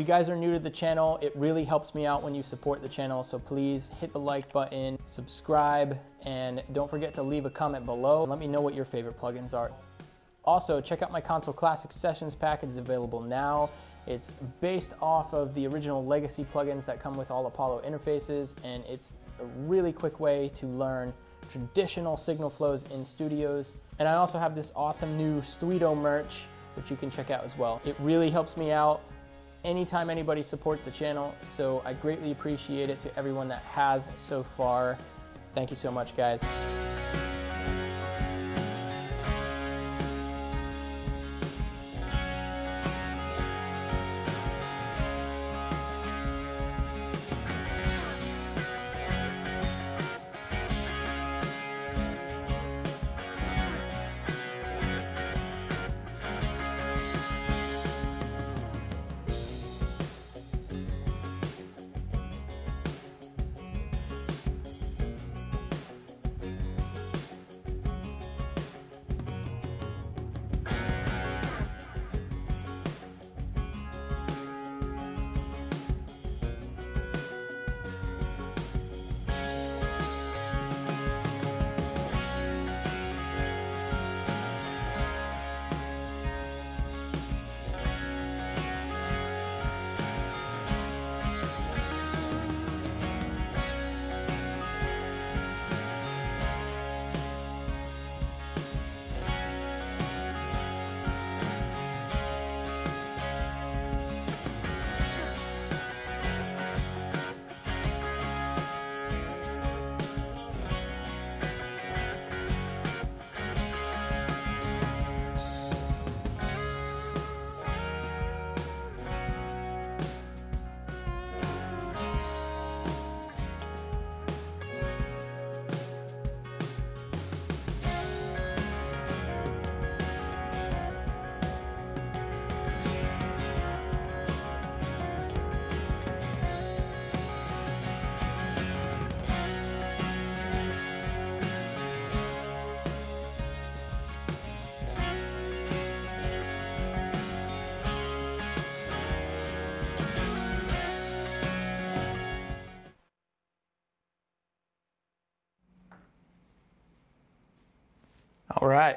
You guys are new to the channel, it really helps me out when you support the channel. So please hit the like button, subscribe, and don't forget to leave a comment below. Let me know what your favorite plugins are. Also, check out my Console Classic Sessions pack. It's available now. It's based off of the original legacy plugins that come with all Apollo interfaces, and it's a really quick way to learn traditional signal flows in studios. And I also have this awesome new Stuito merch, which you can check out as well. It really helps me out anytime anybody supports the channel, so I greatly appreciate it to everyone that has so far. Thank you so much, guys.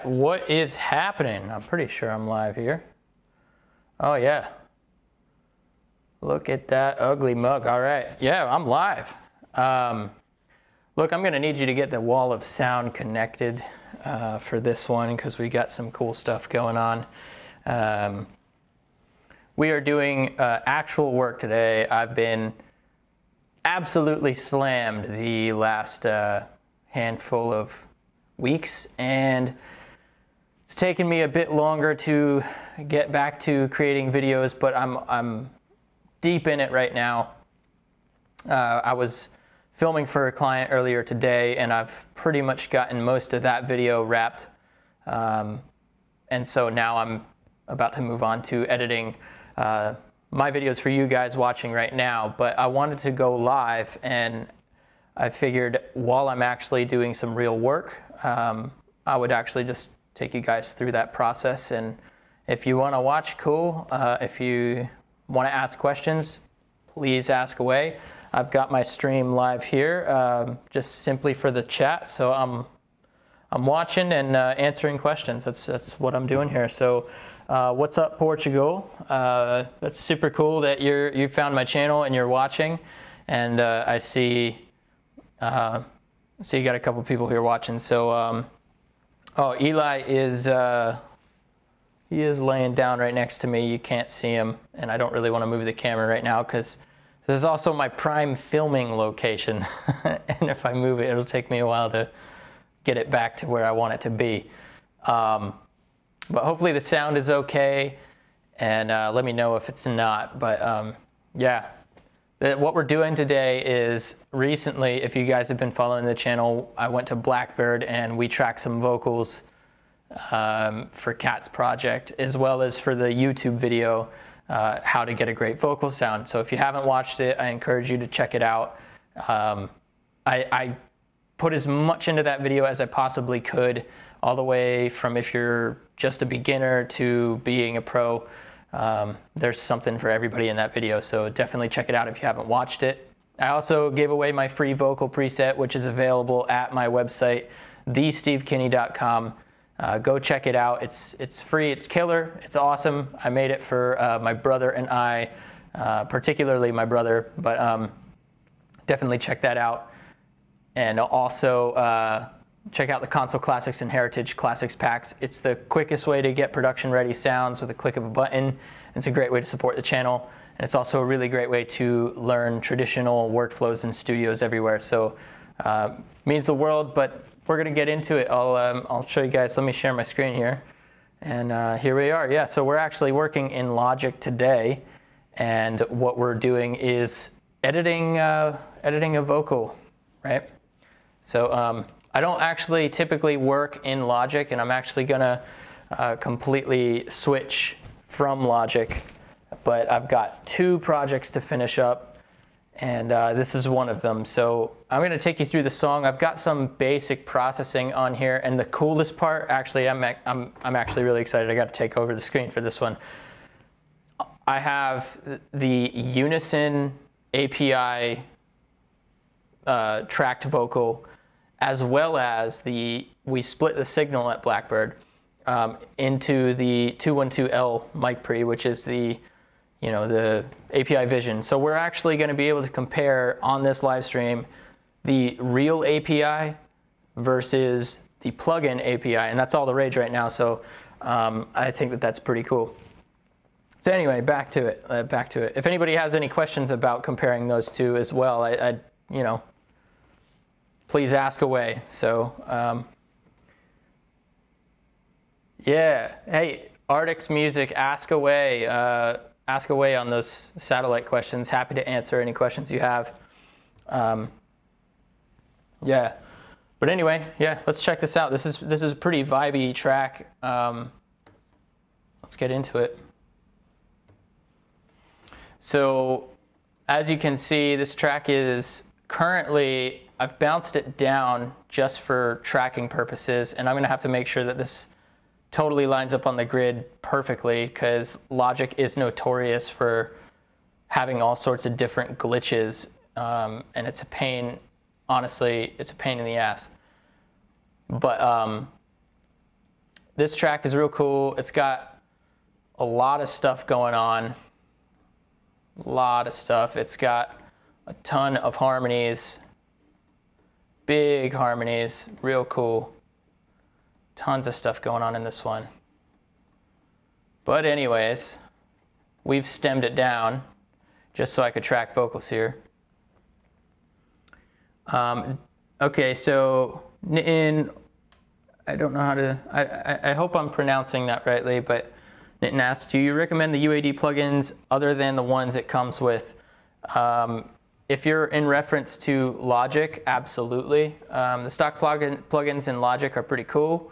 What is happening? I'm pretty sure I'm live here. Oh yeah. Look at that ugly mug. All right, yeah, I'm live. Um, look, I'm gonna need you to get the wall of sound connected uh, for this one because we got some cool stuff going on. Um, we are doing uh, actual work today. I've been absolutely slammed the last uh, handful of weeks and it's taken me a bit longer to get back to creating videos but I'm, I'm deep in it right now. Uh, I was filming for a client earlier today and I've pretty much gotten most of that video wrapped um, and so now I'm about to move on to editing uh, my videos for you guys watching right now but I wanted to go live and I figured while I'm actually doing some real work um, I would actually just take you guys through that process. And if you want to watch, cool. Uh, if you want to ask questions, please ask away. I've got my stream live here, um, just simply for the chat. So I'm I'm watching and uh, answering questions. That's that's what I'm doing here. So, uh, what's up, Portugal? Uh, that's super cool that you're you found my channel and you're watching. And uh, I see uh, so you got a couple people here watching. So, um, oh, Eli is uh, he is laying down right next to me. You can't see him, and I don't really want to move the camera right now because this is also my prime filming location. and if I move it, it'll take me a while to get it back to where I want it to be. Um, but hopefully the sound is okay, and uh, let me know if it's not. But um, yeah, what we're doing today is recently, if you guys have been following the channel, I went to Blackbird and we tracked some vocals um, for Cat's project, as well as for the YouTube video, uh, how to get a great vocal sound. So if you haven't watched it, I encourage you to check it out. Um, I, I put as much into that video as I possibly could, all the way from if you're just a beginner to being a pro. Um, there's something for everybody in that video, so definitely check it out if you haven't watched it. I also gave away my free vocal preset, which is available at my website, thestevekinney.com. Uh, go check it out. It's it's free. It's killer. It's awesome. I made it for uh, my brother and I, uh, particularly my brother. But um, definitely check that out. And also uh, check out the Console Classics and Heritage Classics packs. It's the quickest way to get production ready sounds with a click of a button. It's a great way to support the channel. And it's also a really great way to learn traditional workflows in studios everywhere. So uh, means the world, but we're gonna get into it. I'll, um, I'll show you guys, let me share my screen here. And uh, here we are, yeah, so we're actually working in Logic today. And what we're doing is editing, uh, editing a vocal, right? So um, I don't actually typically work in Logic and I'm actually gonna uh, completely switch from Logic, but I've got two projects to finish up and uh, this is one of them. So I'm to take you through the song. I've got some basic processing on here, and the coolest part, actually, I'm, I'm, I'm actually really excited. I got to take over the screen for this one. I have the Unison API uh, tracked vocal, as well as the, we split the signal at Blackbird um, into the 212L mic pre, which is the you know, the API vision. So we're actually going to be able to compare on this live stream the real API versus the plugin API, and that's all the rage right now. So um, I think that that's pretty cool. So anyway, back to it. Uh, back to it. If anybody has any questions about comparing those two as well, I, I you know, please ask away. So um, yeah, hey, Artix Music, ask away. Uh, ask away on those satellite questions. Happy to answer any questions you have. Um, yeah, but anyway, yeah, let's check this out. This is this is a pretty vibey track. Um, let's get into it. So, as you can see, this track is currently I've bounced it down just for tracking purposes, and I'm gonna have to make sure that this totally lines up on the grid perfectly because Logic is notorious for having all sorts of different glitches, um, and it's a pain. Honestly, it's a pain in the ass. But um, this track is real cool. It's got a lot of stuff going on. A lot of stuff. It's got a ton of harmonies, big harmonies, real cool. Tons of stuff going on in this one. But anyways, we've stemmed it down just so I could track vocals here. Um, okay, so in, I don't know how to, I, I, I, hope I'm pronouncing that rightly, but Nitin asks, do you recommend the UAD plugins other than the ones it comes with? Um, if you're in reference to Logic, absolutely. Um, the stock plugin, plugins in Logic are pretty cool.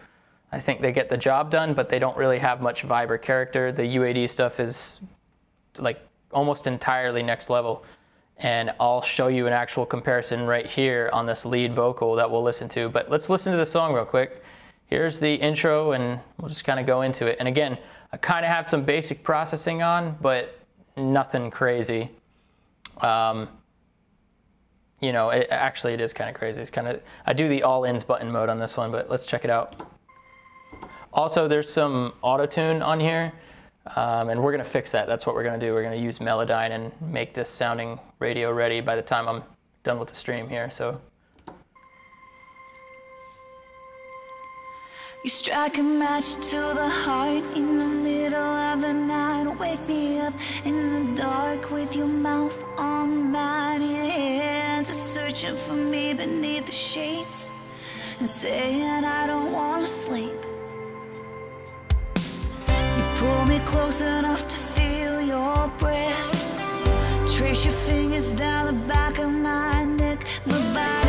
I think they get the job done, but they don't really have much vibe or character. The UAD stuff is like almost entirely next level. And I'll show you an actual comparison right here on this lead vocal that we'll listen to. But let's listen to the song real quick. Here's the intro and we'll just kind of go into it. And again, I kind of have some basic processing on, but nothing crazy. Um, you know, it, actually it is kind of crazy. It's kind of, I do the all ins button mode on this one, but let's check it out. Also, there's some auto tune on here, um, and we're gonna fix that. That's what we're gonna do. We're gonna use Melodyne and make this sounding radio ready by the time I'm done with the stream here. So. You strike a match to the heart in the middle of the night. Wake me up in the dark with your mouth on mine. Your hands are searching for me beneath the sheets and saying I don't wanna sleep. You pull me close enough to feel your breath Trace your fingers down the back of my neck My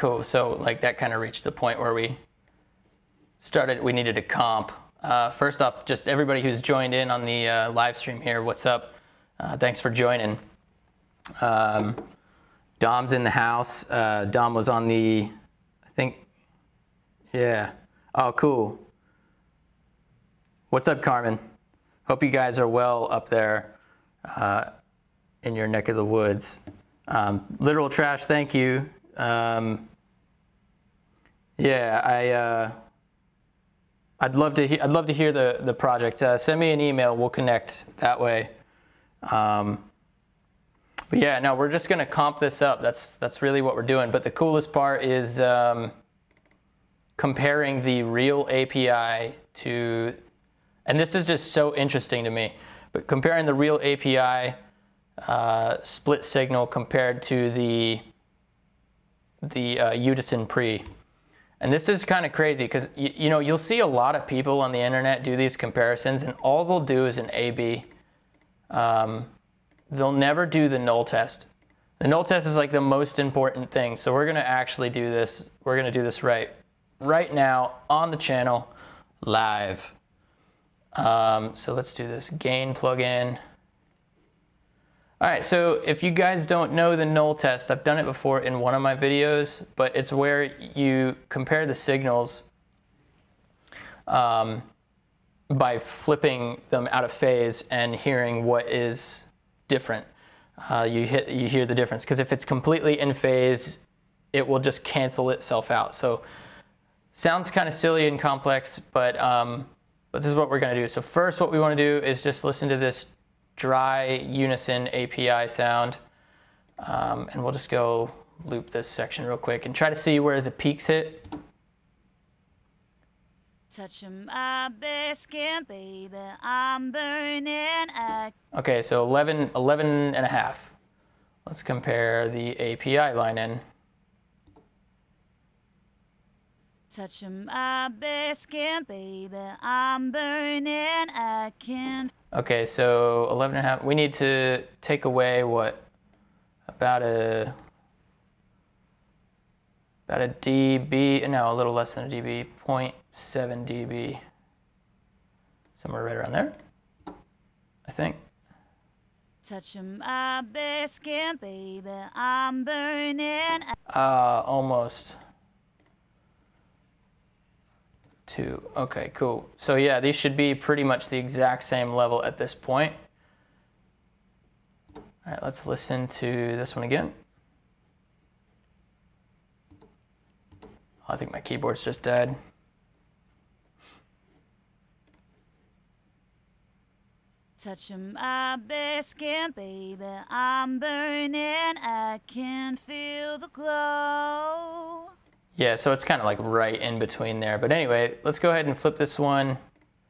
cool. So like that kind of reached the point where we started. We needed a comp. Uh, first off, just everybody who's joined in on the uh, live stream here, what's up? Uh, thanks for joining. Um, Dom's in the house. Uh, Dom was on the, I think, yeah. Oh, cool. What's up, Carmen? Hope you guys are well up there uh, in your neck of the woods. Um, literal trash, thank you. Um, yeah, I. Uh, I'd love to. He- I'd love to hear the the project. Uh, send me an email. We'll connect that way. Um, but yeah, no, we're just gonna comp this up. That's that's really what we're doing. But the coolest part is um, comparing the real API to, and this is just so interesting to me. But comparing the real API uh, split signal compared to the the uh, Unison pre. And this is kind of crazy because you, you know you'll see a lot of people on the internet do these comparisons, and all they'll do is an A/B. Um, they'll never do the null test. The null test is like the most important thing. So we're gonna actually do this. We're gonna do this right, right now on the channel, live. Um, so let's do this gain plugin. All right, so if you guys don't know the null test, I've done it before in one of my videos, but it's where you compare the signals um, by flipping them out of phase and hearing what is different. Uh, you hit, you hear the difference because if it's completely in phase, it will just cancel itself out. So sounds kind of silly and complex, but um, but this is what we're going to do. So first, what we want to do is just listen to this dry unison API sound. Um, and we'll just go loop this section real quick and try to see where the peaks hit. Touching my bare skin, baby, I'm burning. I Okay, so 11, 11 and a half. Let's compare the API line in. Touching my bare skin, baby, I'm burning. I can Okay, so 11 and a half. We need to take away what? About a about a dB, no, a little less than a dB, 0.7 dB. Somewhere right around there, I think. touching my bare skin, baby, I'm burning. Uh, almost two. Okay, cool. So yeah, these should be pretty much the exact same level at this point. All right, let's listen to this one again. Oh, I think my keyboard's just dead. Touching my bare skin, baby, I'm burning. I can feel the glow. Yeah, so it's kind of like right in between there. But anyway, let's go ahead and flip this one.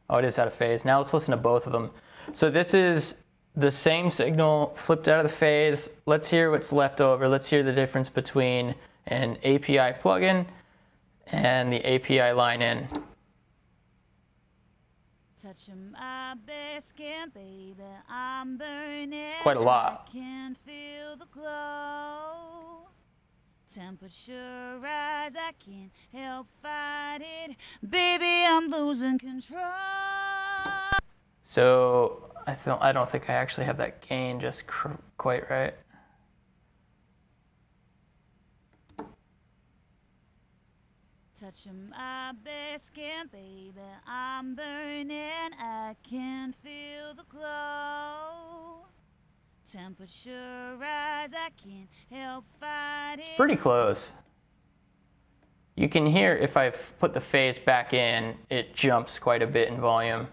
Oh, it is out of phase. Now let's listen to both of them. So this is the same signal flipped out of the phase. Let's hear what's left over. Let's hear the difference between an API plugin and the API line in. Touching my bare skin, baby, I'm burning. quite a lot. Temperature rise, I can't help fight it. Baby, I'm losing control. So I don't I don't think I actually have that gain just cr- quite right. Touching my bare skin, baby, I'm burning. I can feel the glow. Temperature rise, I can't help fight it. Pretty close. You can hear if I put the phase back in, it jumps quite a bit in volume.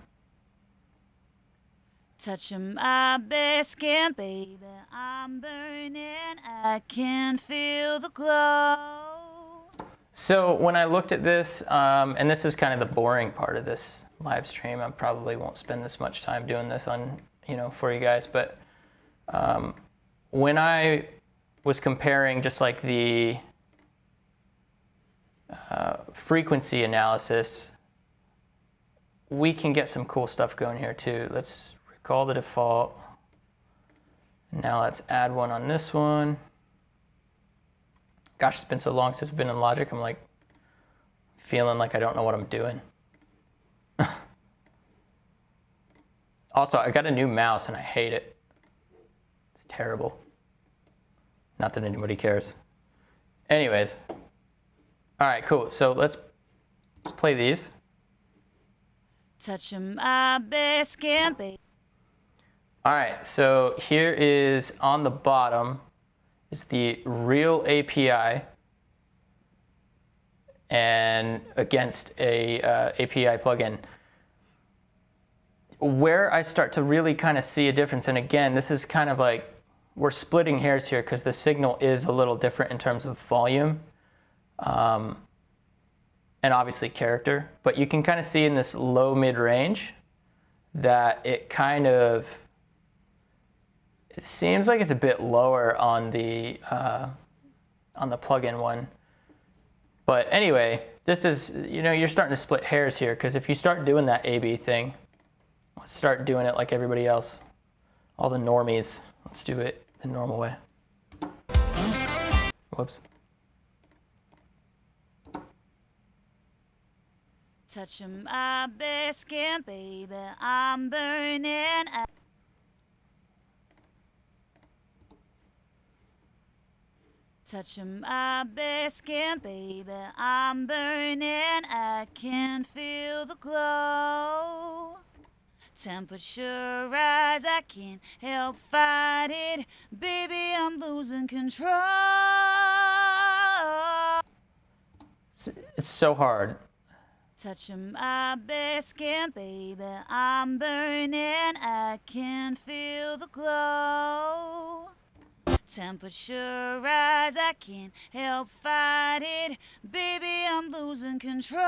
Touching my bare skin, baby, I'm burning. I can feel the glow. So when I looked at this, um, and this is kind of the boring part of this live stream, I probably won't spend this much time doing this on, you know, for you guys, but um, when I was comparing just like the uh, frequency analysis, we can get some cool stuff going here too. Let's recall the default. Now let's add one on this one. Gosh, it's been so long since I've been in Logic. I'm like feeling like I don't know what I'm doing. also, I got a new mouse and I hate it. Terrible. Not that anybody cares. Anyways. All right, cool. So let's, let's play these. Touching my bare skin, baby. All right, so here is on the bottom is the real API and against a uh, API plugin. Where I start to really kind of see a difference, and again, this is kind of like we're splitting hairs here because the signal is a little different in terms of volume um, and obviously character, but you can kind of see in this low mid range that it kind of it seems like it's a bit lower on the uh, on the plugin one. But anyway, this is you know you're starting to split hairs here because if you start doing that AB thing, let's start doing it like everybody else, all the normies. Let's do it the normal way. Whoops. Touching my bare skin, baby, I'm burning. Touching my bare skin, baby, I'm burning. I can feel the glow. Temperature rise, I can't help fight it. Baby, I'm losing control. It's, it's so hard. Touching my bare skin, baby, I'm burning. I can feel the glow. Temperature rise, I can't help fight it. Baby, I'm losing control.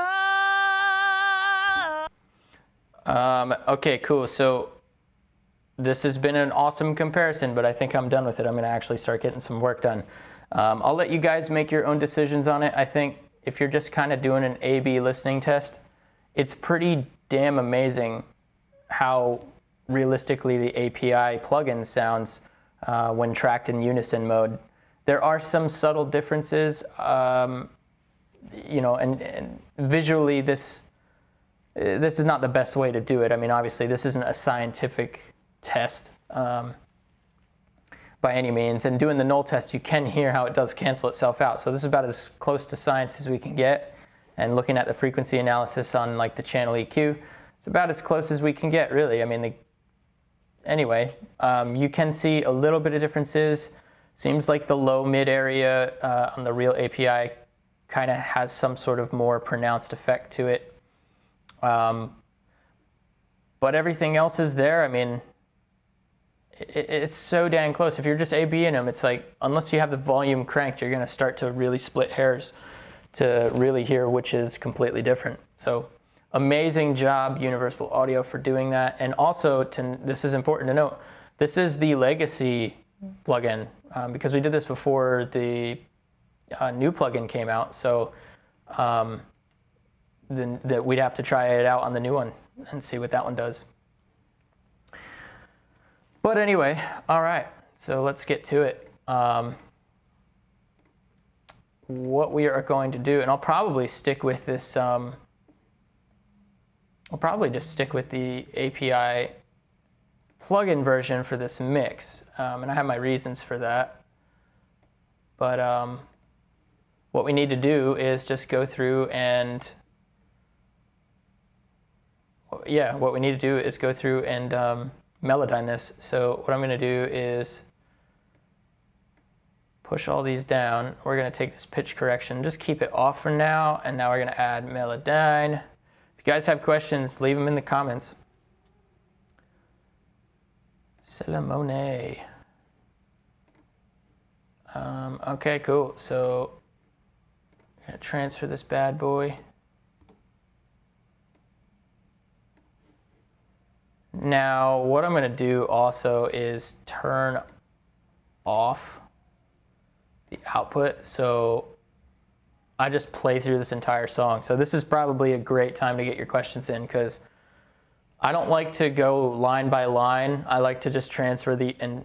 Um, okay, cool. So this has been an awesome comparison, but I think I'm done with it. I'm going to actually start getting some work done. Um, I'll let you guys make your own decisions on it. I think if you're just kind of doing an A-B listening test, it's pretty damn amazing how realistically the API plugin sounds uh, when tracked in unison mode. There are some subtle differences, um, you know, and, and visually this this is not the best way to do it. I mean, obviously, this isn't a scientific test um, by any means. And doing the null test, you can hear how it does cancel itself out. So this is about as close to science as we can get. And looking at the frequency analysis on like the channel EQ, it's about as close as we can get, really. I mean, the, anyway, um, you can see a little bit of differences. Seems like the low mid area uh, on the real API kind of has some sort of more pronounced effect to it. Um, but everything else is there. I mean, it, it's so dang close. If you're just ABing them, it's like, unless you have the volume cranked, you're going to start to really split hairs to really hear which is completely different. So, amazing job, Universal Audio, for doing that. And also, to, this is important to note this is the legacy plugin um, because we did this before the uh, new plugin came out. So, um, then that we'd have to try it out on the new one and see what that one does. But anyway, all right, so let's get to it. Um, what we are going to do, and I'll probably stick with this. Um, I'll probably just stick with the API plugin version for this mix, um, and I have my reasons for that. But um, what we need to do is just go through and yeah, what we need to do is go through and um, Melodyne this. So what I'm going to do is push all these down. We're going to take this pitch correction, just keep it off for now, and now we're going to add Melodyne. If you guys have questions, leave them in the comments. Salamone. Um, okay, cool. So I'm going to transfer this bad boy. Now, what I'm going to do also is turn off the output. So I just play through this entire song. So this is probably a great time to get your questions in because I don't like to go line by line. I like to just transfer the, and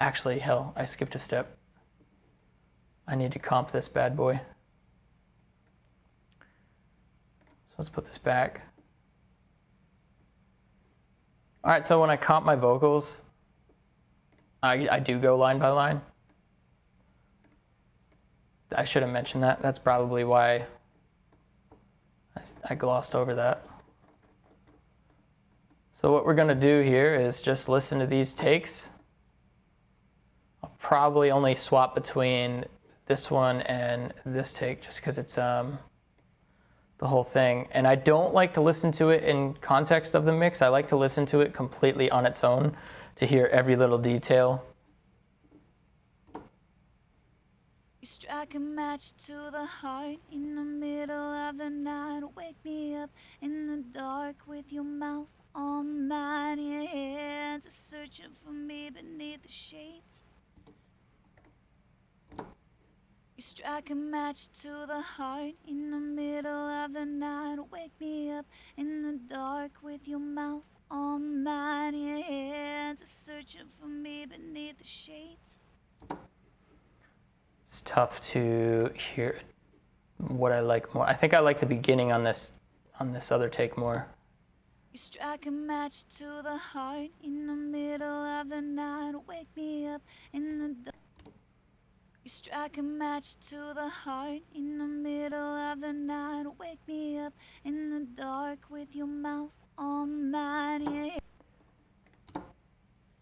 actually, hell, I skipped a step. I need to comp this bad boy. So let's put this back. All right, so when I comp my vocals, I, I do go line by line. I should have mentioned that. That's probably why I, I glossed over that. So what we're gonna do here is just listen to these takes. I'll probably only swap between this one and this take just because it's um, the whole thing. And I don't like to listen to it in context of the mix. I like to listen to it completely on its own to hear every little detail. You strike a match to the heart in the middle of the night. Wake me up in the dark with your mouth on mine. Your hands are searching for me beneath the shades. You strike a match to the heart in the middle of the night. Wake me up in the dark with your mouth on mine. Your hands are searching for me beneath the shades. It's tough to hear what I like more. I think I like the beginning on this on this other take more. You strike a match to the heart in the middle of the night. Wake me up in the dark. You strike a match to the heart in the middle of the night. Wake me up in the dark with your mouth on mine. Yeah.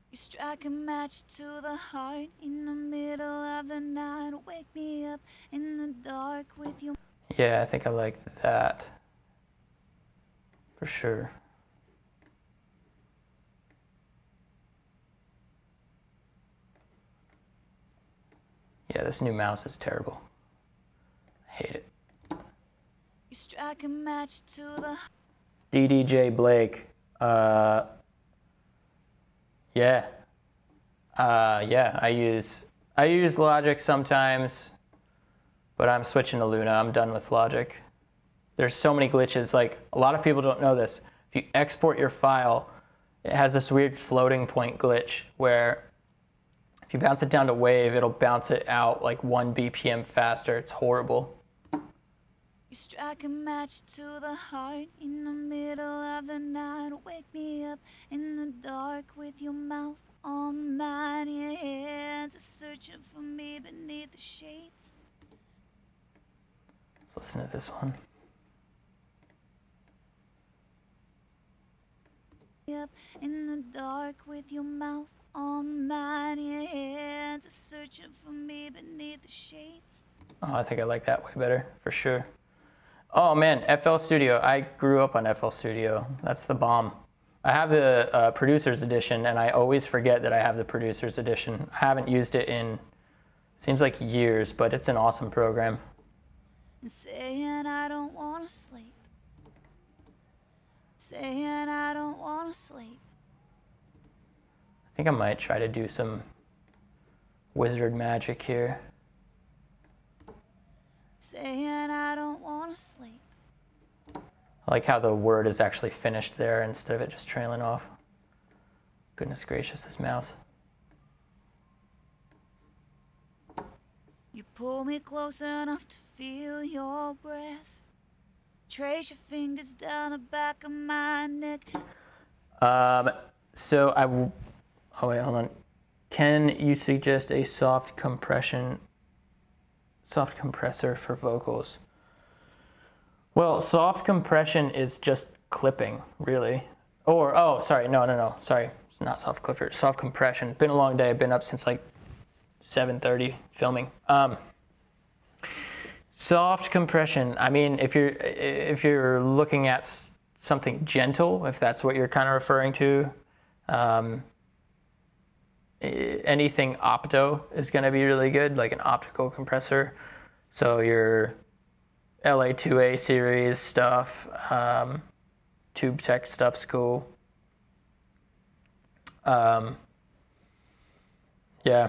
You strike a match to the heart in the middle of the night. Wake me up in the dark with your. Yeah, I think I like that for sure. Yeah, this new mouse is terrible. I hate it. You strike a match to the. DDJ Blake. Uh, yeah. Uh, yeah, I use I use Logic sometimes, but I'm switching to Luna. I'm done with Logic. There's so many glitches. Like a lot of people don't know this. If you export your file, it has this weird floating point glitch where if you bounce it down to wave, it'll bounce it out like one BPM faster. It's horrible. You strike a match to the heart in the middle of the night. Wake me up in the dark with your mouth on mine. Your hands are searching for me beneath the shades. Let's listen to this one. Up in the dark with your mouth on. Your hands searching for me beneath the shades. Oh, I think I like that way better for sure. Oh man, FL Studio. I grew up on FL Studio. That's the bomb. I have the uh, producer's edition, and I always forget that I have the producer's edition. I haven't used it in seems like years, but it's an awesome program. Saying I don't wanna sleep. Saying I don't wanna sleep. I think I might try to do some wizard magic here. Saying I don't wanna sleep. I like how the word is actually finished there instead of it just trailing off. Goodness gracious, this mouse. You pull me close enough to feel your breath. Trace your fingers down the back of my neck. Um, so I, oh wait, hold on. Can you suggest a soft compression, soft compressor for vocals? Well, soft compression is just clipping, really. Or, oh, sorry, no, no, no, sorry. It's not soft clipper, soft compression. Been a long day. I've been up since like 7.30 filming. Um, soft compression, I mean, if you're, if you're looking at something gentle, if that's what you're kind of referring to, um, anything opto is going to be really good, like an optical compressor. So your LA2A series stuff, um, Tube Tech stuff's cool. Um, yeah.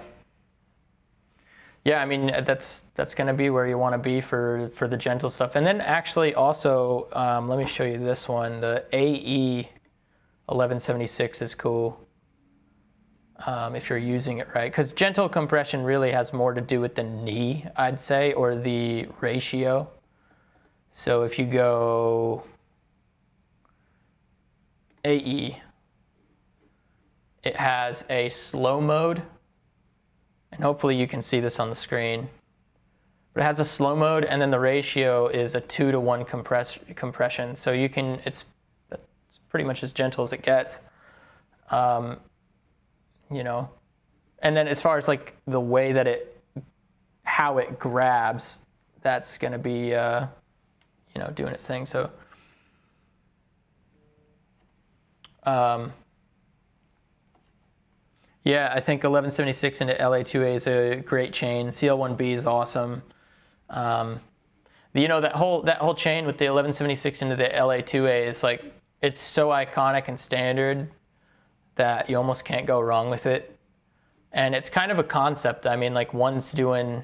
Yeah, I mean that's that's going to be where you want to be for for the gentle stuff. And then actually also, um, let me show you this one. The AE 1176 is cool um, if you're using it right, because gentle compression really has more to do with the knee, I'd say, or the ratio. So if you go AE, it has a slow mode, and hopefully you can see this on the screen. But it has a slow mode, and then the ratio is a two to one compress compression. So you can it's it's pretty much as gentle as it gets. Um, you know, and then as far as like the way that it how it grabs, that's gonna be uh, you know doing its thing. So. Um, yeah, I think 1176 into LA2A is a great chain. CL1B is awesome. Um, you know that whole that whole chain with the 1176 into the LA2A is like it's so iconic and standard that you almost can't go wrong with it. And it's kind of a concept. I mean, like one's doing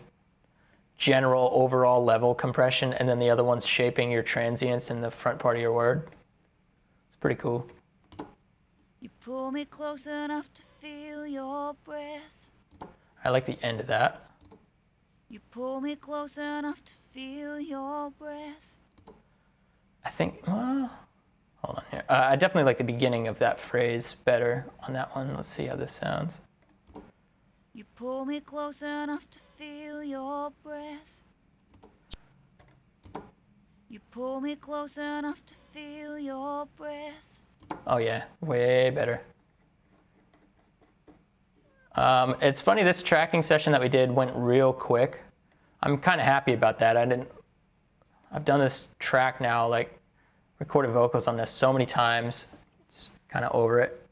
general overall level compression, and then the other one's shaping your transients in the front part of your word. It's pretty cool. You pull me close enough to feel your breath. I like the end of that. You pull me close enough to feel your breath. I think, well, hold on here. Uh, I definitely like the beginning of that phrase better on that one. Let's see how this sounds. You pull me close enough to feel your breath. You pull me close enough to feel your breath. Oh yeah, way better. Um, it's funny, this tracking session that we did went real quick. I'm kind of happy about that. I didn't, I've done this track now, like recorded vocals on this so many times. It's kind of over it.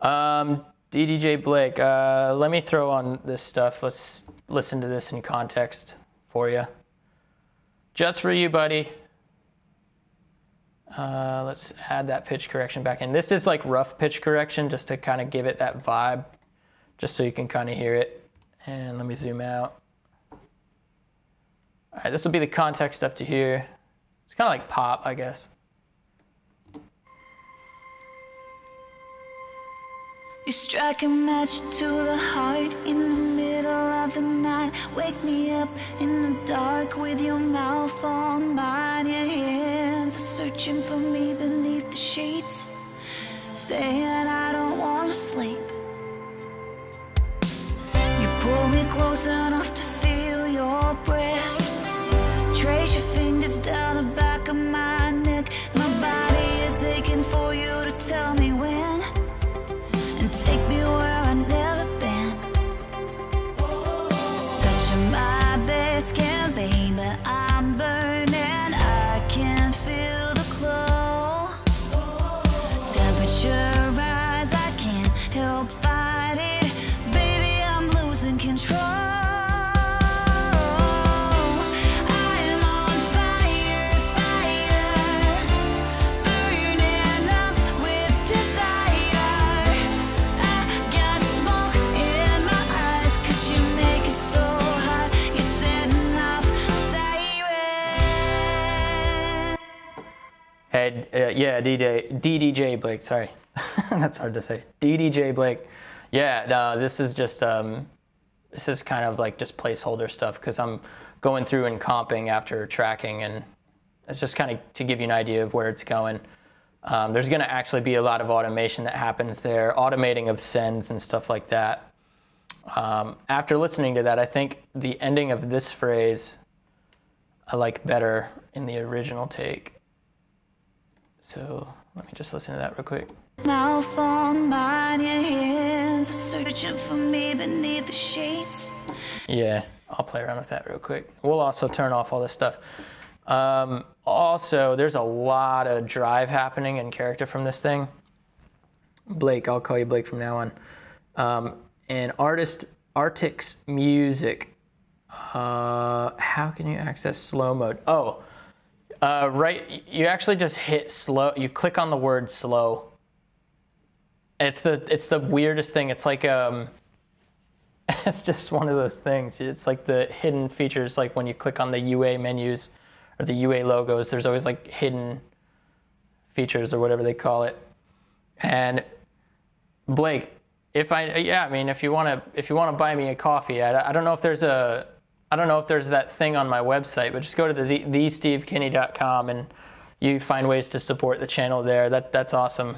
Um, DDJ Blake, uh, let me throw on this stuff. Let's listen to this in context for you. Just for you, buddy. Uh, let's add that pitch correction back in. This is like rough pitch correction just to kind of give it that vibe, just so you can kind of hear it. And let me zoom out. All right, this will be the context up to here. It's kind of like pop, I guess. You strike a match to the heart in the middle of the night. Wake me up in the dark with your mouth on mine. Your hands are searching for me beneath the sheets, saying I don't wanna sleep. You pull me close enough to feel your breath. Hey, uh, yeah, DJ, DDJ Blake, sorry. That's hard to say. DDJ Blake. Yeah, this is just, um, this is kind of like just placeholder stuff because I'm going through and comping after tracking, and it's just kind of to give you an idea of where it's going. Um, there's going to actually be a lot of automation that happens there, automating of sends and stuff like that. Um, after listening to that, I think the ending of this phrase I like better in the original take. So let me just listen to that real quick. Mouth on mine, your hands are searching for me beneath the sheets. Yeah, I'll play around with that real quick. We'll also turn off all this stuff. Um, also, there's a lot of drive happening in character from this thing. Blake, I'll call you Blake from now on. Um, and artist Artix Music. Uh, how can you access slow mode? Oh, uh, right. You actually just hit slow. You click on the word slow. It's the it's the weirdest thing. It's like um, it's just one of those things. It's like the hidden features. Like when you click on the UA menus or the UA logos, there's always like hidden features or whatever they call it. And Blake, if I yeah, I mean, if you want to if you want to buy me a coffee, I, I don't know if there's a I don't know if there's that thing on my website, but just go to the thestevekinney.com and you find ways to support the channel there. That that's awesome.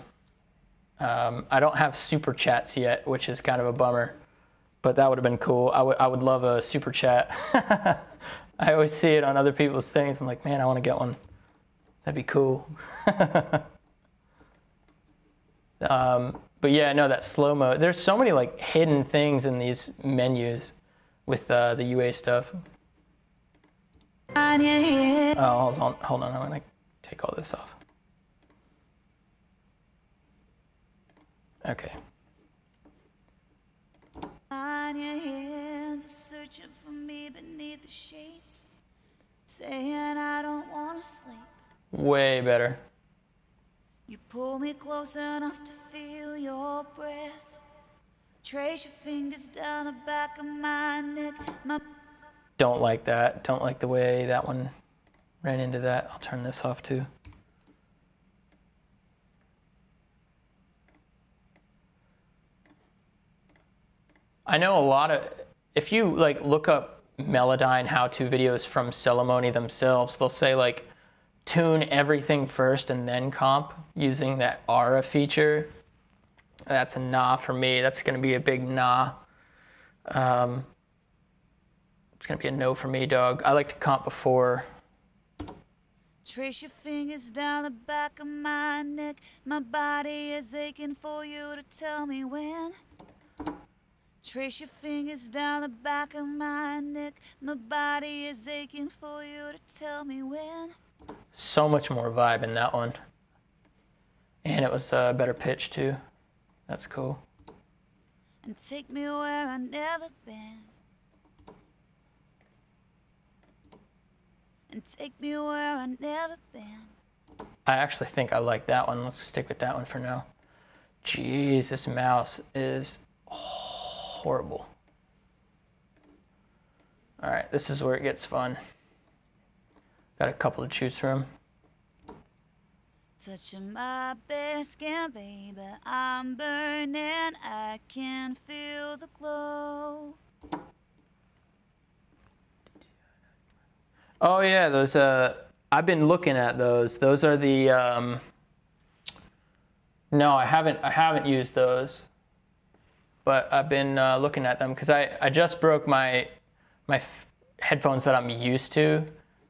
Um, I don't have super chats yet, which is kind of a bummer, but that would have been cool. I would I would love a super chat. I always see it on other people's things. I'm like, man, I want to get one. That'd be cool. um, but yeah, no, that slow mo. There's so many like hidden things in these menus with uh, the UA stuff. Oh, hold on, hold on. I'm gonna take all this off. Okay. On your hands are searching for me beneath the sheets, saying I don't want to sleep. Way better. You pull me close enough to feel your breath. Trace your fingers down the back of my neck. My Don't like that. Don't like the way that one ran into that. I'll turn this off too. I know a lot of, if you like look up Melodyne how-to videos from Celemony themselves, they'll say like tune everything first and then comp using that ARA feature. That's a nah for me. That's going to be a big nah. Um, it's going to be a no for me, dog. I like to comp before. Trace your fingers down the back of my neck. My body is aching for you to tell me when. Trace your fingers down the back of my neck. My body is aching for you to tell me when. So much more vibe in that one. And it was a uh, better pitch too. That's cool. And take me where I've never been. And take me where I've never been. I actually think I like that one. Let's stick with that one for now. Jeez, this mouse is horrible. All right, this is where it gets fun. Got a couple to choose from. Touching my skin, baby, I'm burning. I can feel the glow. Oh yeah, those. Uh, I've been looking at those. Those are the. Um, no, I haven't. I haven't used those, but I've been uh, looking at them because I, I just broke my my headphones that I'm used to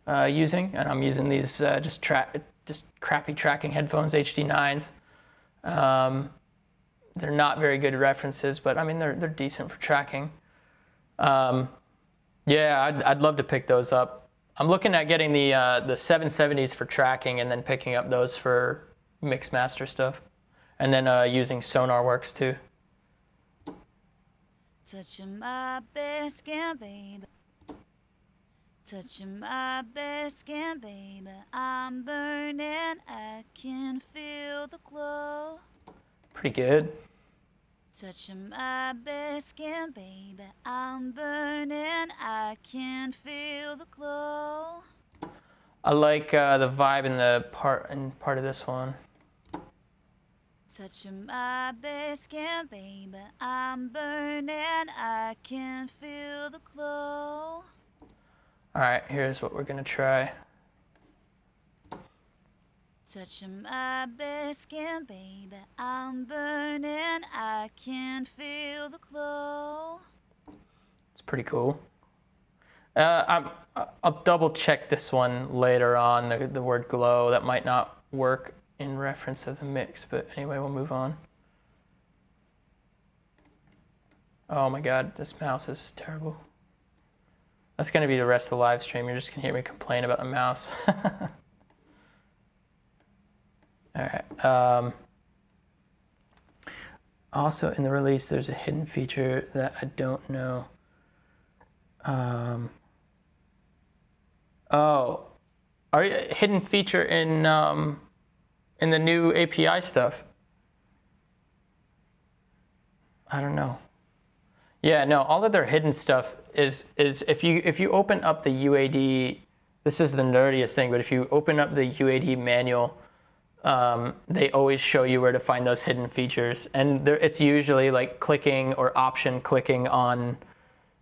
uh, using, and I'm using these uh, just track just crappy tracking headphones, HD9s. Um, they're not very good references, but I mean they're they're decent for tracking. Um, yeah, I'd I'd love to pick those up. I'm looking at getting the uh, the 770s for tracking, and then picking up those for mix master stuff, and then uh, using SonarWorks too. Touching my bare skin, baby. Touching my bare skin, baby, I'm burning. I can feel the glow. Pretty good. Touching my bare skin, baby, I'm burning. I can feel the glow. I like uh, the vibe in the part in part of this one. Touching my bare skin, baby, I'm burning. I can feel the glow. All right, here's what we're gonna try. Touching my bare skin, baby, I'm burning. I can feel the glow. It's pretty cool. Uh, I'm, I'll double check this one later on. The, the word glow that might not work in reference of the mix, but anyway, we'll move on. Oh my god, this mouse is terrible. That's gonna be the rest of the live stream. You're just gonna hear me complain about the mouse. All right. Um, also in the release, there's a hidden feature that I don't know. Um, oh, are you hidden feature in um, in the new API stuff? I don't know. Yeah, no, all of their hidden stuff is is if you if you open up the UAD, this is the nerdiest thing, but if you open up the UAD manual, um, they always show you where to find those hidden features, and there, it's usually like clicking or option clicking on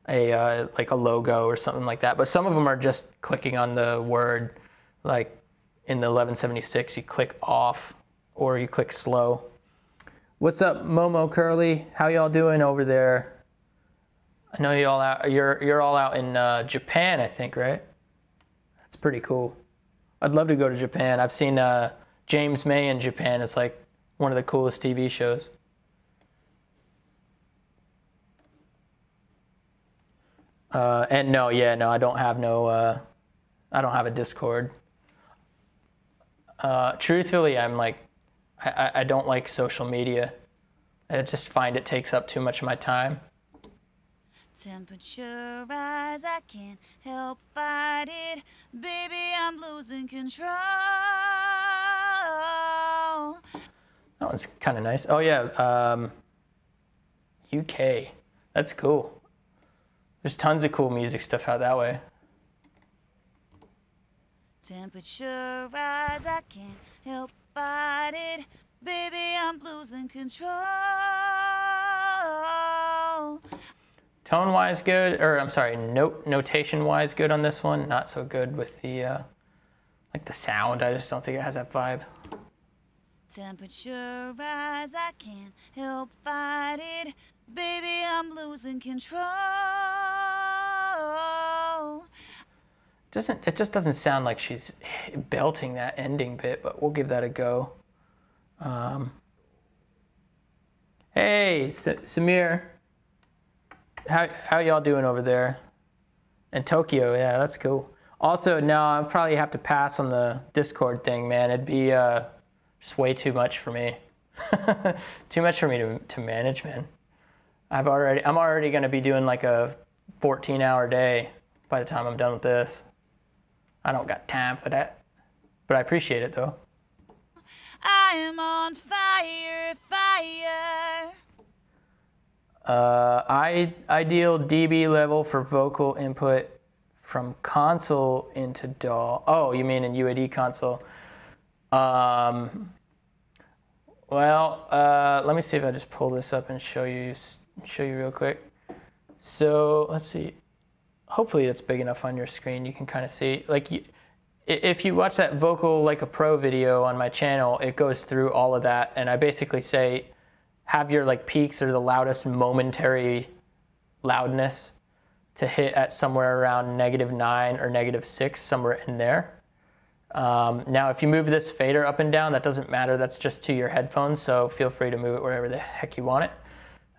a uh, like a logo or something like that. But some of them are just clicking on the word, like in the 1176, you click off or you click slow. What's up, Momo Curly? How y'all doing over there? I know you all out. You're you're all out in uh, Japan, I think, right? That's pretty cool. I'd love to go to Japan. I've seen uh, James May in Japan. It's like one of the coolest TV shows. Uh, and no, yeah, no, I don't have no, uh, I don't have a Discord. Uh, truthfully, I'm like, I, I don't like social media. I just find it takes up too much of my time. Temperature rise, I can't help fight it. Baby, I'm losing control. That one's kind of nice. Oh yeah, um, UK. That's cool. There's tons of cool music stuff out that way. Temperature rise, I can't help fight it. Baby, I'm losing control. Tone wise good, or I'm sorry, note notation wise good on this one. Not so good with the uh, like the sound. I just don't think it has that vibe. Temperature rise, I can't help fight it. Baby, I'm losing control. Doesn't it just doesn't sound like she's belting that ending bit, but we'll give that a go. Um, hey, S- Samir, how how y'all doing over there? In Tokyo, yeah, that's cool. Also, no, I'll probably have to pass on the Discord thing, man. It'd be uh, just way too much for me. too much for me to to manage, man. I've already I'm already gonna be doing like a 14 hour day by the time I'm done with this. I don't got time for that. But I appreciate it though. I am on fire, fire. Uh, I ideal dB level for vocal input from console into DAW. Oh, you mean in UAD console? Um, well, uh, let me see if I just pull this up and show you show you real quick. So let's see. Hopefully it's big enough on your screen. You can kind of see like you, if you watch that vocal like a pro video on my channel, it goes through all of that, and I basically say have your like peaks or the loudest momentary loudness to hit at somewhere around negative nine or negative six, somewhere in there. Um, now, if you move this fader up and down, that doesn't matter. That's just to your headphones, so feel free to move it wherever the heck you want it.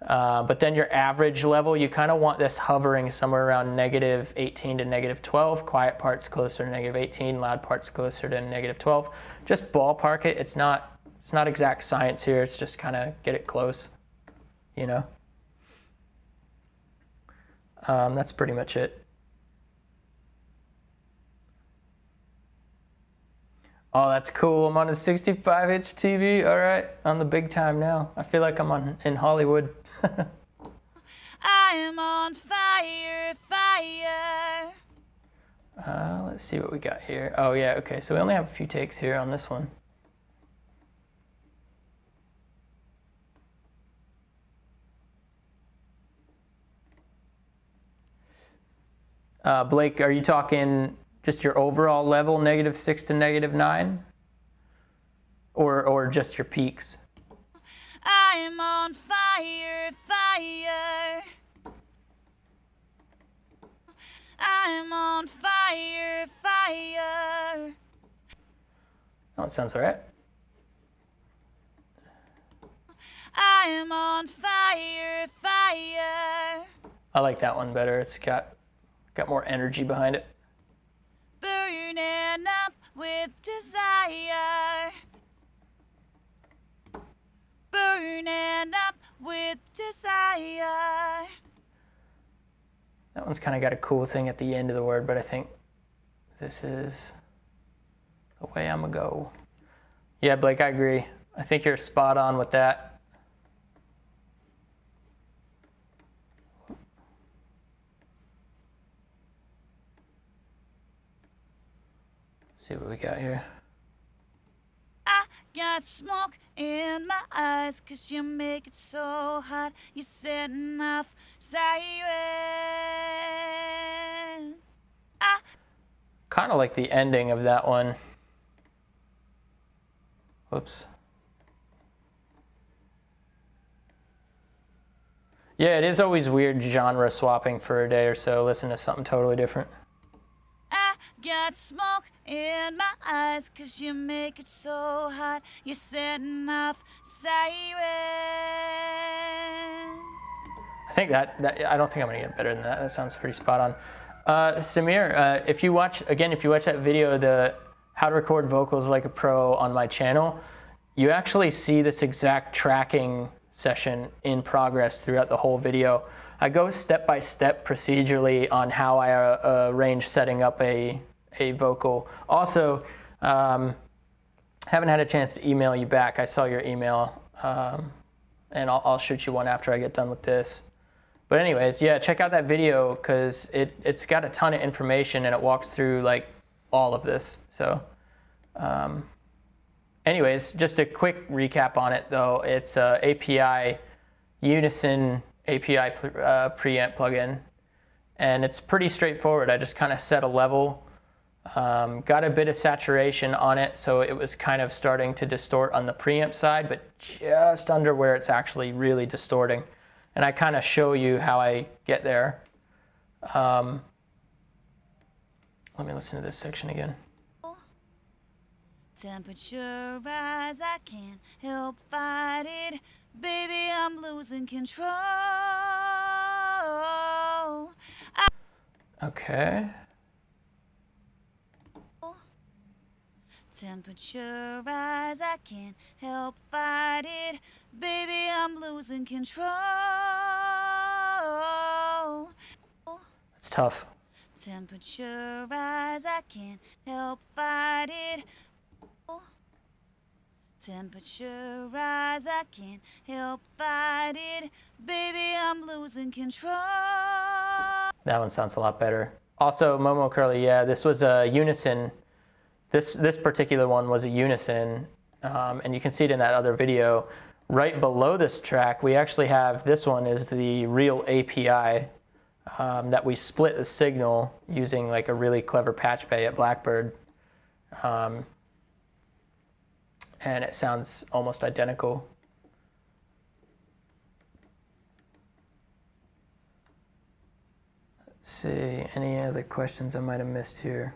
Uh, but then your average level, you kind of want this hovering somewhere around negative 18 to negative 12. Quiet parts closer to negative 18, loud parts closer to negative 12. Just ballpark it. It's not it's not exact science here. It's just kind of get it close, you know. Um, that's pretty much it. Oh, that's cool. I'm on a 65 inch TV. All right, on the big time now. I feel like I'm on in Hollywood. I am on fire, fire. Uh, let's see what we got here. Oh yeah, okay. So we only have a few takes here on this one. Uh, Blake, are you talking just your overall level, negative six to negative nine? Or, or just your peaks? I'm on fire, fire. I'm on fire, fire. Oh, it sounds all right. I'm on fire, fire. I like that one better. It's got got more energy behind it. Burning up with desire. Burning up with desire. That one's kind of got a cool thing at the end of the word, but I think this is the way I'm gonna go. Yeah, Blake, I agree. I think you're spot on with that. See what we got here. I got smoke in my eyes cause you make it so hot. You're setting off sirens. I Kind of like the ending of that one. Whoops. Yeah, it is always weird genre swapping for a day or so. Listen to something totally different. Got smoke in my eyes cause you make it so hot. You're setting off sirens. I think that, that I don't think I'm gonna get better than that. That sounds pretty spot on. Uh, Samir, uh, if you watch again, if you watch that video, the how to record vocals like a pro on my channel, you actually see this exact tracking session in progress throughout the whole video. I go step by step procedurally on how I uh, arrange setting up a a vocal. Also, um, haven't had a chance to email you back. I saw your email, um, and I'll, I'll shoot you one after I get done with this. But anyways, yeah, check out that video because it it's got a ton of information and it walks through like all of this. So, um, anyways, just a quick recap on it though. It's a API Unison API uh, preamp plugin, and it's pretty straightforward. I just kind of set a level, um, got a bit of saturation on it, so it was kind of starting to distort on the preamp side, but just under where it's actually really distorting and I kind of show you how I get there. Um, let me listen to this section again. Temperature rise, I can't help fight it. Baby, I'm losing control. Okay. Temperature rise, I can't help fight it. Baby, I'm losing control. It's tough. Temperature rise, I can't help fight it. Temperature rise, I can't help fight it. Baby, I'm losing control. That one sounds a lot better. Also, Momo Curly, yeah, this was a unison. This this particular one was a unison, um, and you can see it in that other video. Right below this track, we actually have this one is the real API um, that we split the signal using like a really clever patch bay at Blackbird. Um, and it sounds almost identical. Let's see, any other questions I might have missed here?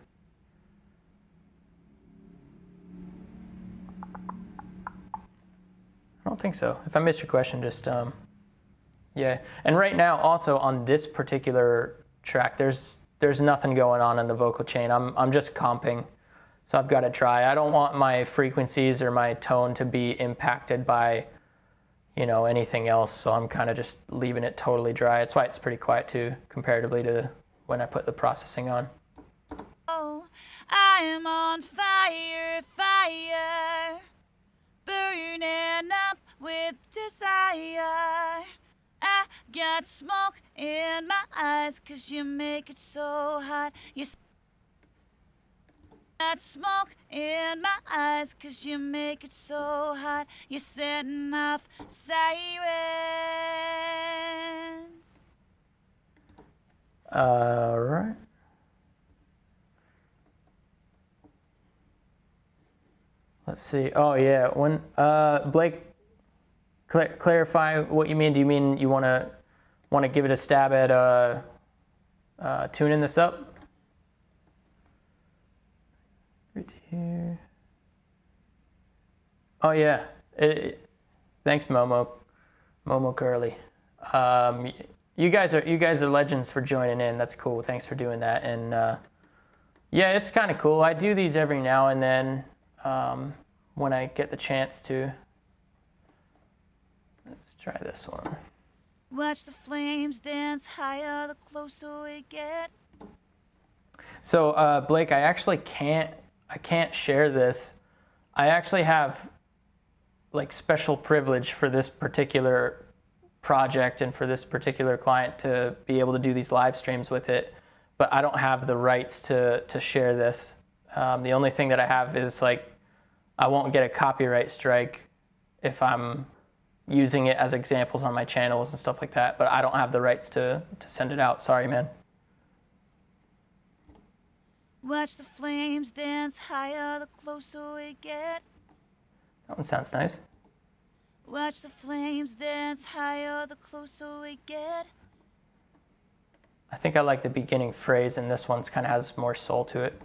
I don't think so. If I missed your question, just um, yeah. And right now, also on this particular track, there's there's nothing going on in the vocal chain. I'm I'm just comping, so I've got it dry. I don't want my frequencies or my tone to be impacted by, you know, anything else. So I'm kind of just leaving it totally dry. That's why it's pretty quiet too, comparatively to when I put the processing on. Oh, I am on fire, fire, burning up with desire. I got smoke in my eyes cause you make it so hot. You got smoke in my eyes cause you make it so hot. You're setting off sirens. All right. Let's see. Oh yeah, when uh, Blake, cl- clarify what you mean. Do you mean you want to want to give it a stab at uh, uh, tuning this up? Right here. Oh yeah. It, it- thanks, Momo. Momo Curly. Um, you guys are you guys are legends for joining in. That's cool. Thanks for doing that. And uh, yeah, it's kind of cool. I do these every now and then um, when I get the chance to. Let's try this one. Watch the flames dance higher the closer we get. So uh, Blake, I actually can't I can't share this. I actually have like special privilege for this particular project and for this particular client to be able to do these live streams with it, but I don't have the rights to to share this. Um, the only thing that I have is like I won't get a copyright strike if I'm using it as examples on my channels and stuff like that, but I don't have the rights to to send it out. Sorry, man. Watch the flames dance higher the closer we get. That one sounds nice. Watch the flames dance higher the closer we get. I think I like the beginning phrase, and this one's kind of has more soul to it.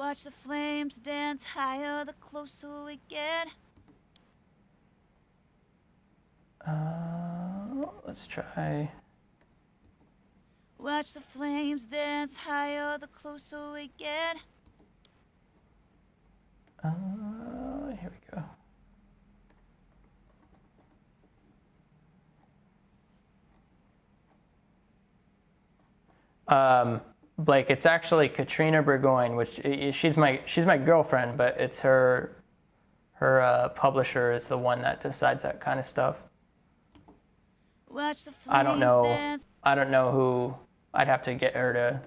Watch the flames dance higher the closer we get. Uh, let's try. Watch the flames dance higher the closer we get. Uh, here we go. Um, Blake, it's actually Katrina Burgoyne, which she's my she's my girlfriend, but it's her her uh, publisher is the one that decides that kind of stuff. Watch the I don't know. dance. I don't know who. I'd have to get her to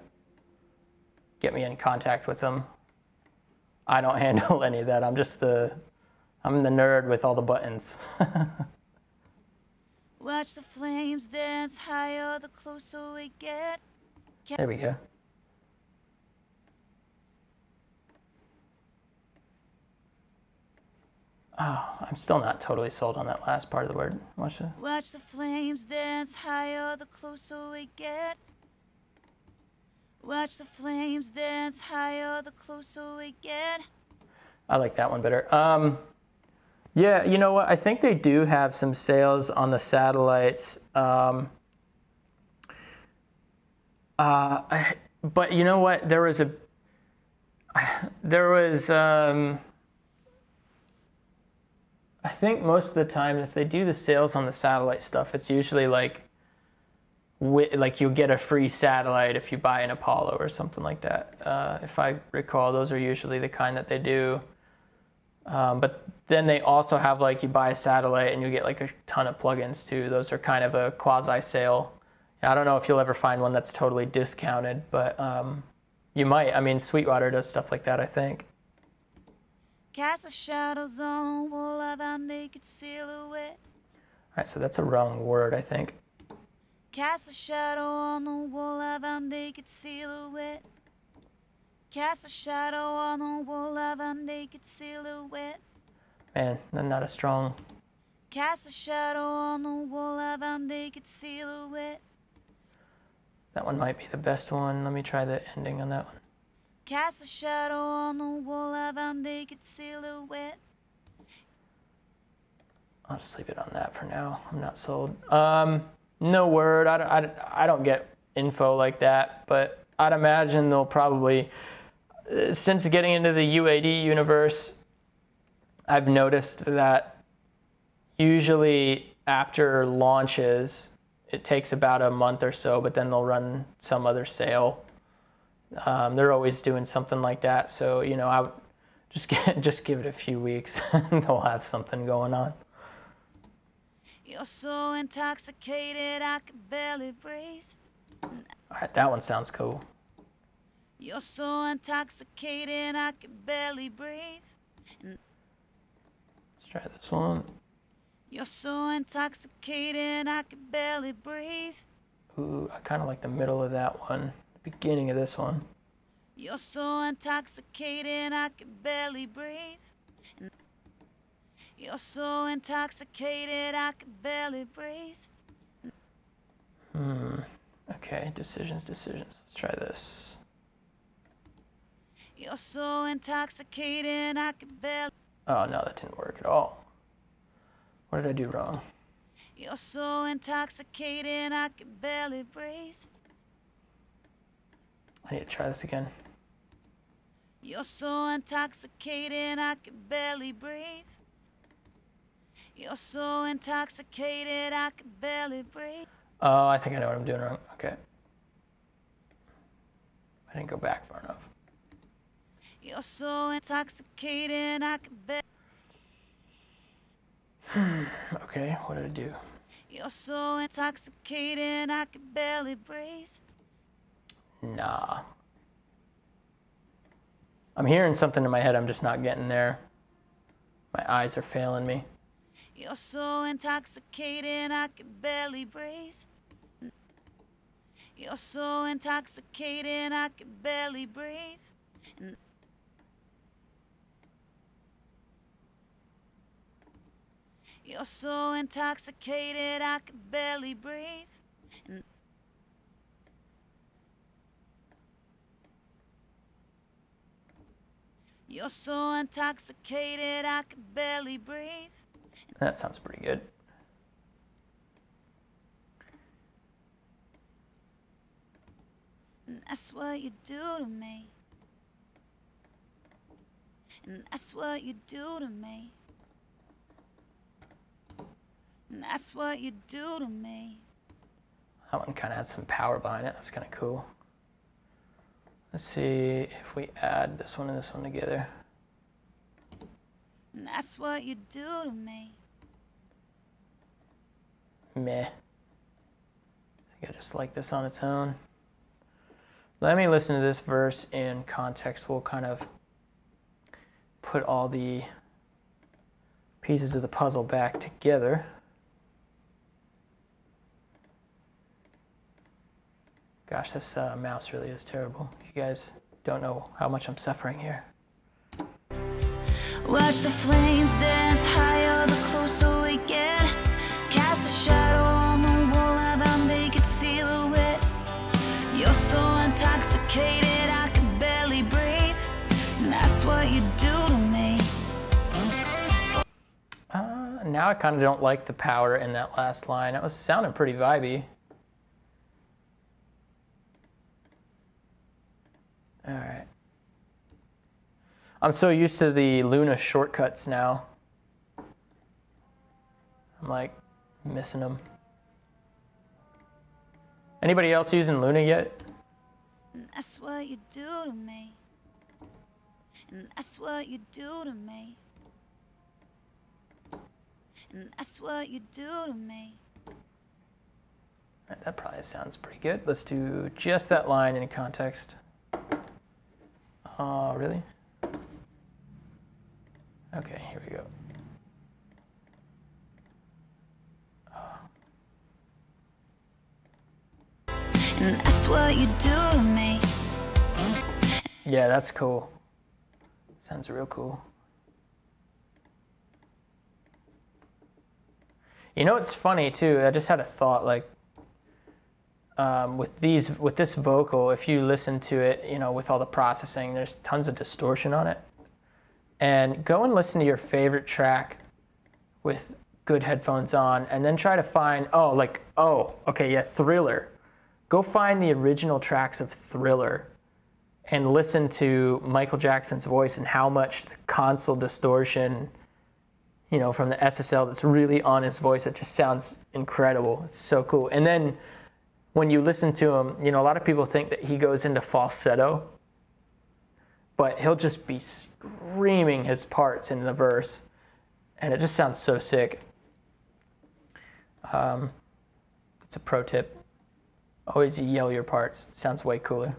get me in contact with them. I don't handle any of that. I'm just the I'm the nerd with all the buttons. Watch the flames dance higher the closer we get. there we go. Oh, I'm still not totally sold on that last part of the word. Watch the. Watch the flames dance higher the closer we get. Watch the flames dance higher the closer we get. I like that one better. Um, yeah, you know what? I think they do have some sales on the satellites. Um, uh, I, but you know what? There was a there was um, I think most of the time if they do the sales on the satellite stuff, it's usually like like you'll get a free satellite if you buy an Apollo or something like that. Uh, if I recall, those are usually the kind that they do. Um, but then they also have like you buy a satellite and you get like a ton of plugins too. Those are kind of a quasi sale. I don't know if you'll ever find one that's totally discounted, but um, you might. I mean, Sweetwater does stuff like that, I think. Cast the shadows on the wall of our naked silhouette. All right, so that's a wrong word, I think. Cast a shadow on the wall of our naked silhouette. Cast a shadow on the wall of our naked silhouette. Man, that's not a strong. Cast a shadow on the wall of our naked silhouette. That one might be the best one. Let me try the ending on that one. Cast a shadow on the wall of our naked silhouette. I'll just leave it on that for now. I'm not sold. Um, no word. I don't, I, I don't get info like that, but I'd imagine they'll probably, uh, since getting into the UAD universe, I've noticed that usually after launches, it takes about a month or so, but then they'll run some other sale. Um, they're always doing something like that. So, you know, I would just, get, just give it a few weeks and they'll have something going on. You're so intoxicated I could barely breathe. All right, that one sounds cool. You're so intoxicated I could barely breathe. Let's try this one. You're so intoxicated I could barely breathe. Ooh, I kind of like the middle of that one, beginning of this one. You're so intoxicated I could barely breathe. You're so intoxicated I could barely breathe. Hmm. Okay, decisions, decisions. Let's try this. You're so intoxicated I could barely. Oh no, that didn't work at all. What did I do wrong? You're so intoxicated I could barely breathe. I need to try this again. You're so intoxicated I could barely breathe. You're so intoxicated I could barely breathe. Oh, I think I know what I'm doing wrong. Okay. I didn't go back far enough. You're so intoxicated I could barely. Hmm, okay, what did I do? You're so intoxicated I could barely breathe. Nah. I'm hearing something in my head, I'm just not getting there. My eyes are failing me. You're so intoxicated I can barely breathe. You're so intoxicated I can barely breathe. You're so intoxicated I could barely breathe. You're so intoxicated I could barely breathe. That sounds pretty good. And that's what you do to me. And that's what you do to me. And that's what you do to me. That one kind of had some power behind it. That's kind of cool. Let's see if we add this one and this one together. And that's what you do to me. Meh. I think I just like this on its own. Let me listen to this verse in context. We'll kind of put all the pieces of the puzzle back together. Gosh, this uh, mouse really is terrible. You guys don't know how much I'm suffering here. Watch the flames dance higher the closer we get. Cast a shadow on the wall of our naked silhouette. You're so intoxicated I could barely breathe. And that's what you do to me. Uh, now I kind of don't like the power in that last line. That was sounding pretty vibey. All right. I'm so used to the Luna shortcuts now. I'm like missing them. Anybody else using Luna yet? And that's what you do to me. And that's what you do to me. And that's what you do to me. That probably sounds pretty good. Let's do just that line in context. Oh, really? Okay, here we go. And that's what you do to me. Yeah, that's cool. Sounds real cool. You know what's funny too? I just had a thought like um, with these with this vocal, if you listen to it, you know, with all the processing, there's tons of distortion on it. And go and listen to your favorite track with good headphones on, and then try to find oh like oh okay yeah Thriller. Go find the original tracks of Thriller and listen to Michael Jackson's voice and how much the console distortion, you know, from the SSL that's really on his voice. It just sounds incredible. It's so cool. And then when you listen to him, you know, a lot of people think that he goes into falsetto, but he'll just be screaming his parts in the verse, and it just sounds so sick. Um, it's a pro tip. Always yell your parts. Sounds way cooler.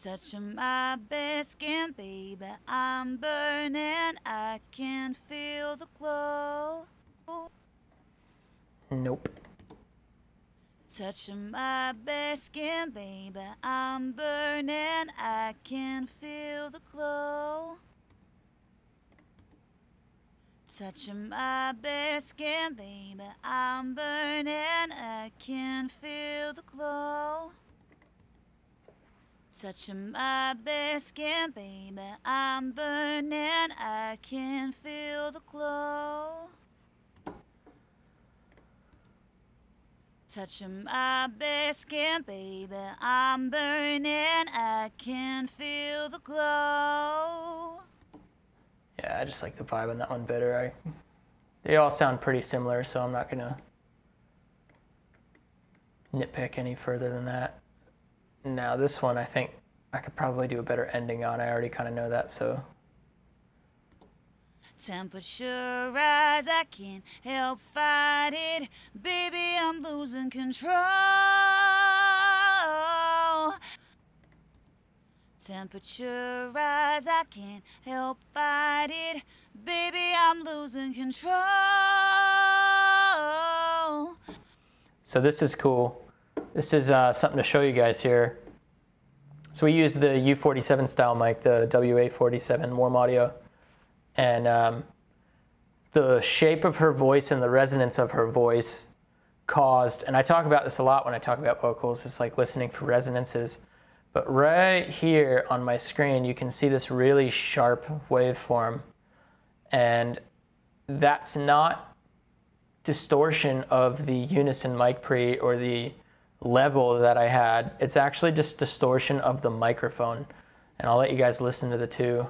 Touching my bare skin, baby, I'm burning. I can feel the glow. Nope. Touching my bare skin, baby, I'm burning. I can feel the glow. Touching my bare skin, baby, I'm burning. I can feel the glow. Touching my bare skin, baby, I'm burning. I can feel the glow. Touching my bare skin, baby, I'm burning. I can feel the glow. Yeah, I just like the vibe on that one better. I, they all sound pretty similar, so I'm not gonna nitpick any further than that. Now this one, I think I could probably do a better ending on. I already kind of know that, so Temperature rise, I can't help fight it. Baby, I'm losing control. Temperature rise, I can't help fight it. Baby, I'm losing control. So this is cool. This is uh, something to show you guys here. So we use the U47 style mic, the WA47 Warm Audio, and um, the shape of her voice and the resonance of her voice caused, and I talk about this a lot when I talk about vocals, it's like listening for resonances. But right here on my screen, you can see this really sharp waveform. And that's not distortion of the unison mic pre or the level that I had. It's actually just distortion of the microphone. And I'll let you guys listen to the two.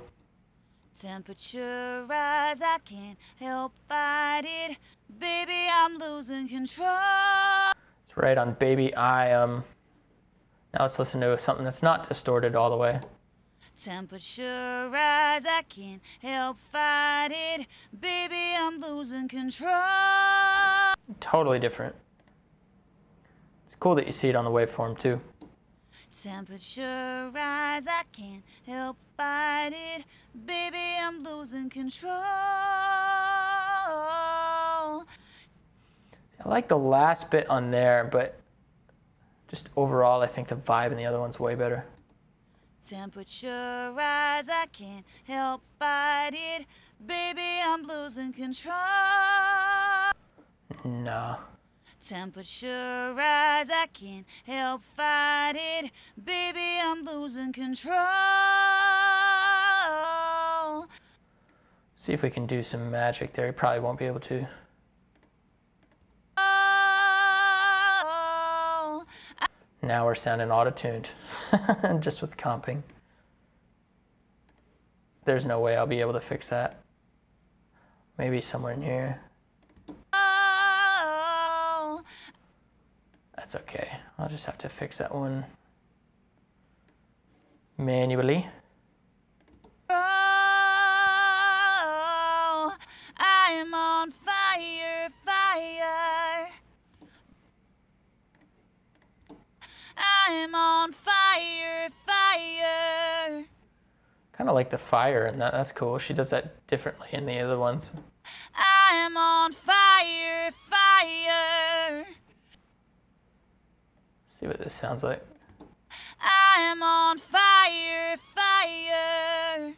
Temperature rise, I can't help fight it. Baby, I'm losing control. It's right on Baby I Am. Now let's listen to something that's not distorted all the way. Temperature rise, I can't help fight it. Baby, I'm losing control. Totally different. It's cool that you see it on the waveform too. Temperature rise, I can't help fight it. Baby, I'm losing control. I like the last bit on there, but just overall, I think the vibe in the other one's way better. Temperature rise, I can't help fight it. Baby, I'm losing control. No. Temperature rise, I can't help fight it. Baby, I'm losing control. See if we can do some magic there. You probably won't be able to. Now we're sounding auto-tuned, just with comping. There's no way I'll be able to fix that. Maybe somewhere in here. That's okay. I'll just have to fix that one manually. On fire, fire. I am on fire, fire. Kind of like the fire, and that, that's cool. She does that differently in the other ones. I am on fire, fire. See what this sounds like. I am on fire, fire.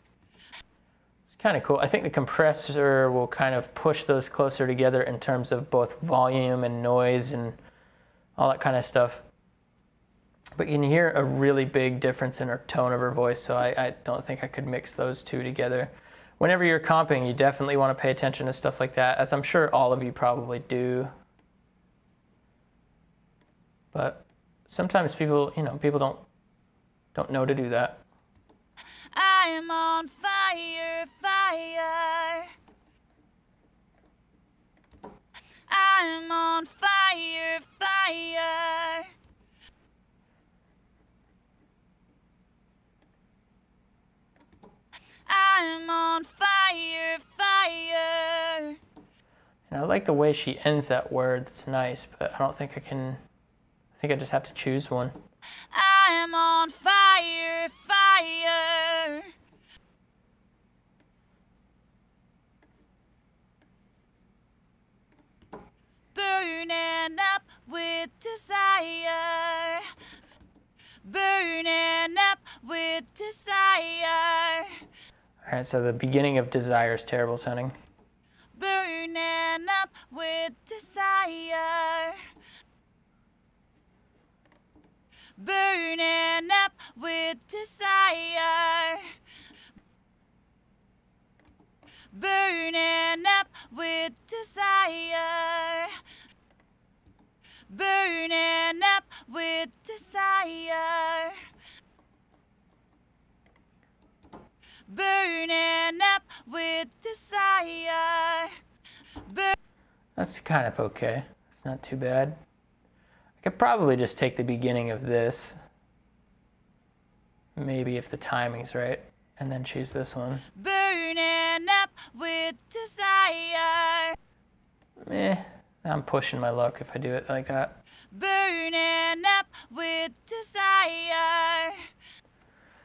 Kind of cool. I think the compressor will kind of push those closer together in terms of both volume and noise and all that kind of stuff. But you can hear a really big difference in her tone of her voice, so I, I don't think I could mix those two together. Whenever you're comping, you definitely want to pay attention to stuff like that, as I'm sure all of you probably do. But sometimes people, you know, people don't don't know to do that. I am on fire, fire. I am on fire, fire. I am on fire, fire. And I like the way she ends that word. It's nice, but I don't think I can. I think I just have to choose one. I am on fire, fire. Burning up with desire. Burning up with desire. All right, so the beginning of Desire is terrible sounding. Burning up with desire. Burning up with desire. Burning up with desire. Burning up with desire. Burning up with desire. Bur- That's kind of okay. It's not too bad. I could probably just take the beginning of this. Maybe if the timing's right. And then choose this one. Burning up with desire. Eh, I'm pushing my luck if I do it like that. Burning up with desire.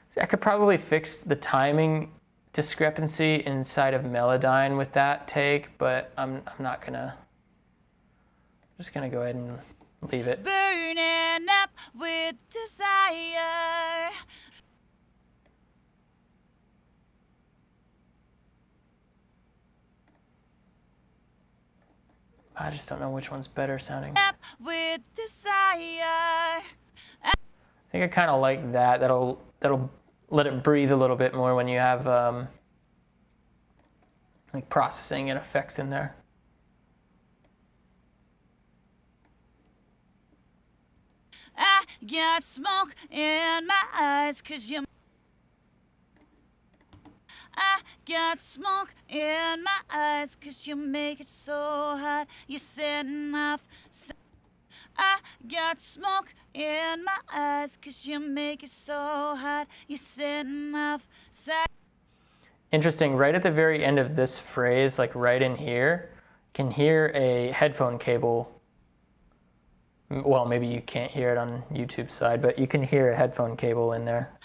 See, I could probably fix the timing discrepancy inside of Melodyne with that take, but I'm, I'm not gonna. I'm just gonna go ahead and leave it. Burning up with desire. I just don't know which one's better sounding. Up with desire. I think I kind of like that. That'll that'll let it breathe a little bit more when you have um, like processing and effects in there. I got smoke in my eyes cause you I got smoke in my eyes cause you make it so hot You're setting off I got smoke in my eyes cause you make it so hot You're setting off side Interesting. Right at the very end of this phrase, like right in here, can hear a headphone cable. Well, maybe you can't hear it on YouTube side, but you can hear a headphone cable in there.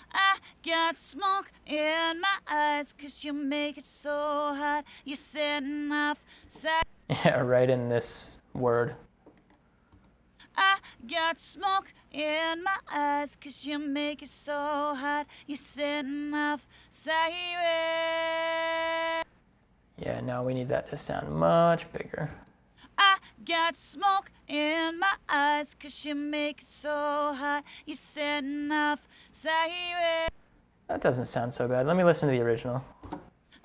Got smoke in my eyes cause you make it so hot You're setting off Yeah, right in this word. I got smoke in my eyes cause you make it so hot. You're setting off siren. Yeah, now we need that to sound much bigger. I got smoke in my eyes cause you make it so hot. You're setting off siren. That doesn't sound so bad. Let me listen to the original.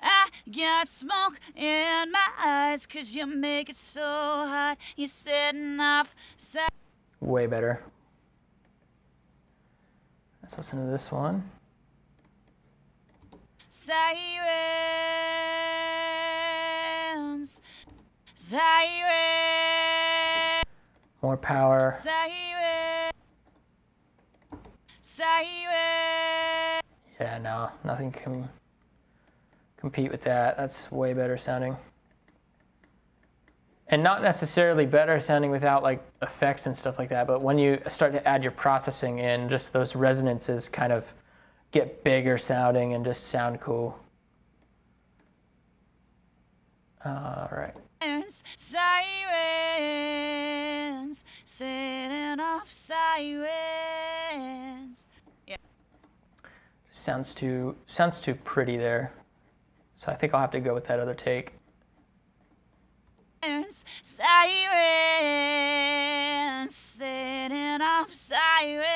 I got smoke in my eyes cause you make it so hot. You're setting off. Way better. Let's listen to this one. Sirens. Sirens. More power. Siren. Siren. Yeah, no, nothing can compete with that. That's way better sounding. And not necessarily better sounding without like effects and stuff like that, but when you start to add your processing in, just those resonances kind of get bigger sounding and just sound cool. All right. Sirens, setting off sirens. Sounds too sounds too pretty there. So I think I'll have to go with that other take. Sirens, setting off sirens.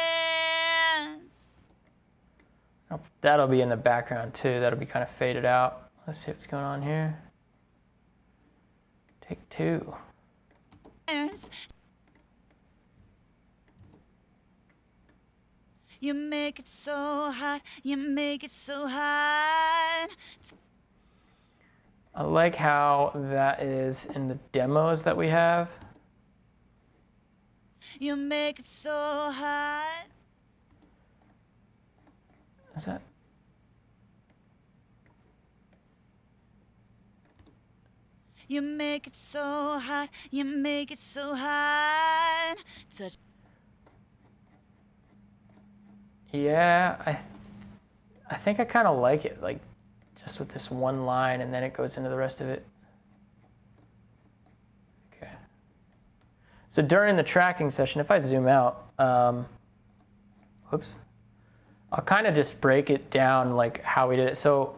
Oh, That'll be in the background too. That'll be kind of faded out. Let's see what's going on here. Take two. You make it so hot, you make it so hot. I like how that is in the demos that we have. You make it so hot. Is that? You make it so hot, you make it so hot. Touch Yeah, I, th- I think I kind of like it, like just with this one line, and then it goes into the rest of it. Okay. So during the tracking session, if I zoom out, um, whoops, I'll kind of just break it down like how we did it. So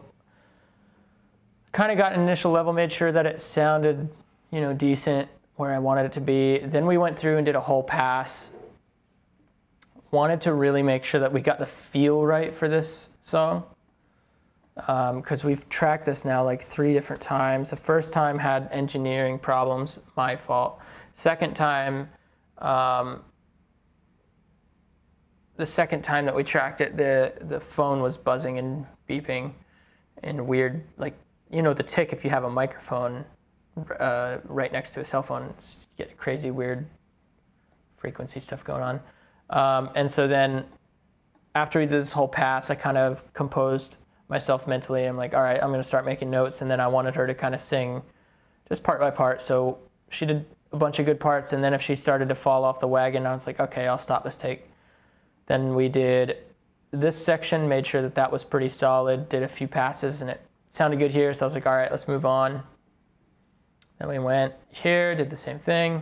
kind of got an initial level, made sure that it sounded, you know, decent where I wanted it to be. Then we went through and did a whole pass. Wanted to really make sure that we got the feel right for this song because um, we've tracked this now like three different times. The first time had engineering problems, my fault. Second time, um, the second time that we tracked it, the the phone was buzzing and beeping, and weird like you know the tick if you have a microphone uh, right next to a cell phone, you get crazy weird frequency stuff going on. Um, and so then after we did this whole pass, I kind of composed myself mentally. I'm like, all right, I'm going to start making notes. And then I wanted her to kind of sing just part by part. So she did a bunch of good parts. And then if she started to fall off the wagon, I was like, okay, I'll stop this take. Then we did this section, made sure that that was pretty solid, did a few passes, and it sounded good here. So I was like, all right, let's move on. Then we went here, did the same thing.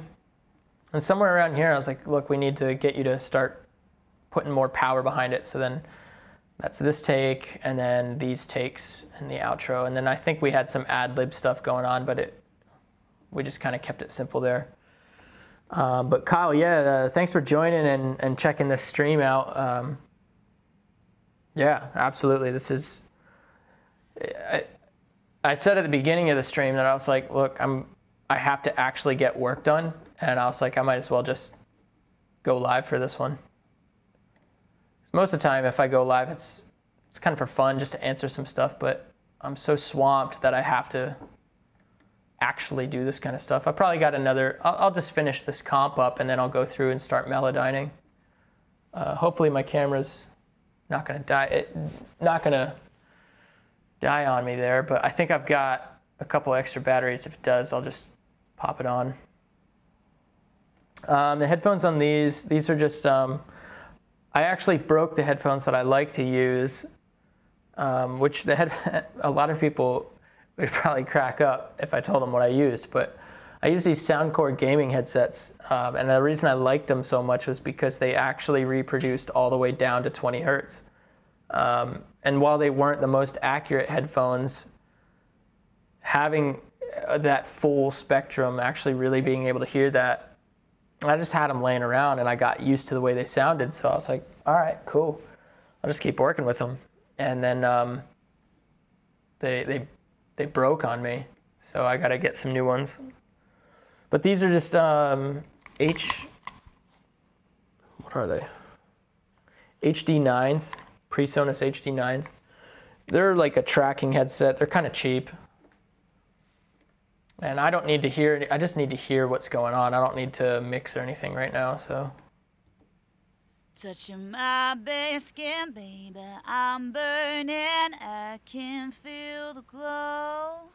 And somewhere around here, I was like, look, we need to get you to start putting more power behind it. So then that's this take, and then these takes and the outro. And then I think we had some ad lib stuff going on, but it we just kind of kept it simple there. Um, but Kyle, yeah, uh, thanks for joining and, and checking this stream out. Um, yeah, absolutely. This is. I, I said at the beginning of the stream that I was like, look, I'm I have to actually get work done, and I was like, I might as well just go live for this one. most of the time, if I go live, it's it's kind of for fun, just to answer some stuff. But I'm so swamped that I have to actually do this kind of stuff. I probably got another. I'll, I'll just finish this comp up, and then I'll go through and start melodyning. Uh, hopefully, my camera's not gonna die. It, not gonna die on me there, but I think I've got a couple extra batteries. If it does, I'll just pop it on. Um, the headphones on these, these are just, um, I actually broke the headphones that I like to use, um, which the head, a lot of people would probably crack up if I told them what I used, but I use these Soundcore gaming headsets, um, and the reason I liked them so much was because they actually reproduced all the way down to 20 hertz. Um, and while they weren't the most accurate headphones, having uh, that full spectrum, actually really being able to hear that, I just had them laying around and I got used to the way they sounded. So I was like, all right, cool. I'll just keep working with them. And then um, they, they, they broke on me. So I got to get some new ones. But these are just um, H, what are they? HD9s. PreSonus HD9s. They're like a tracking headset. They're kind of cheap. And I don't need to hear, I just need to hear what's going on. I don't need to mix or anything right now, so. Touching my bare skin, baby, I'm burning. I can feel the glow.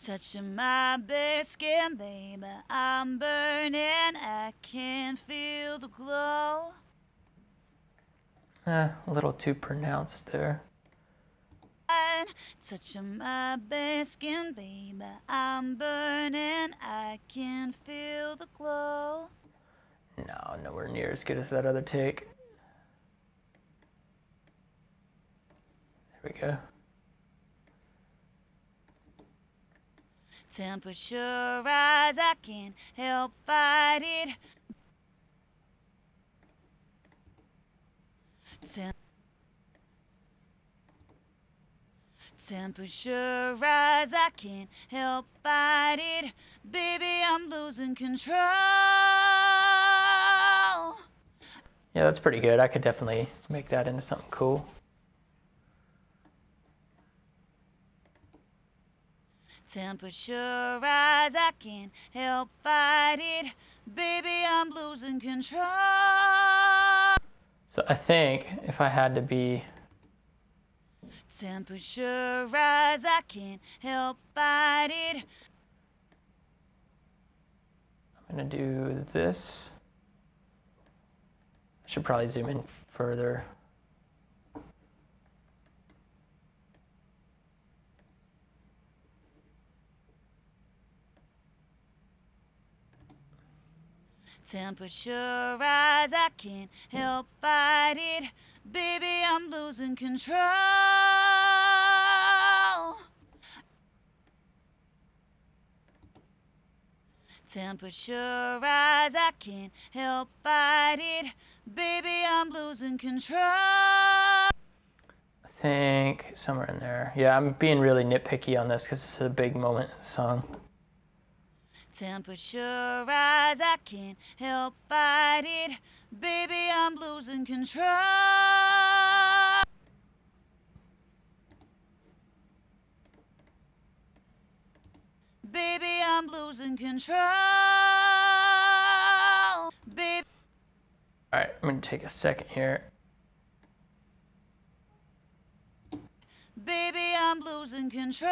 Touching my bare skin, baby, I'm burning. I can feel the glow. Eh, a little too pronounced there. Touching my bare skin, baby, I'm burning. I can feel the glow. No, nowhere near as good as that other take. There we go. Temperature rise, I can't help fight it. Tem Temperature rise, I can't help fight it. Baby, I'm losing control. Yeah, that's pretty good. I could definitely make that into something cool. Temperature rise, I can't help fight it. Baby, I'm losing control. So I think if I had to be Temperature rise, I can't help fight it. I'm gonna do this. I should probably zoom in further. Temperature rise, I can't help fight it. Baby, I'm losing control. Temperature rise, I can't help fight it. Baby, I'm losing control. I think somewhere in there. Yeah, I'm being really nitpicky on this because it's a big moment in the song. Temperature rise, I can't help fight it. Baby, I'm losing control. Baby, I'm losing control. Baby. All right, I'm gonna take a second here. Baby, I'm losing control.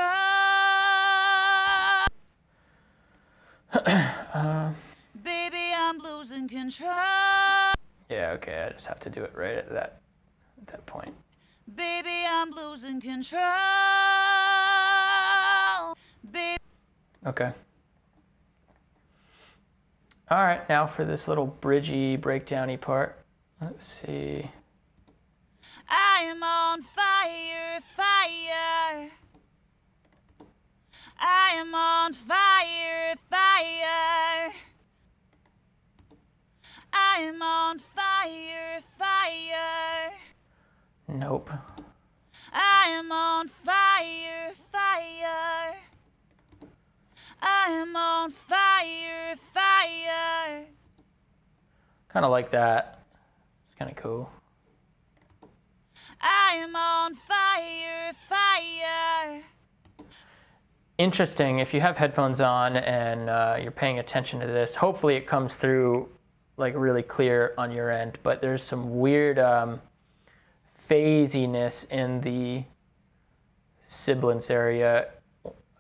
Uh. Baby, I'm losing control. Yeah, okay, I just have to do it right at that at that point. Baby, I'm losing control. Baby, Okay. All right, now for this little bridgey breakdowny part. Let's see. I am on fire, fire. I am on fire, fire. I am on fire, fire. Nope. I am on fire, fire. I am on fire, fire. Kind of like that. It's kind of cool. I am on fire, fire. Interesting. If you have headphones on and uh, you're paying attention to this, hopefully it comes through like really clear on your end. But there's some weird um, phasiness in the sibilance area,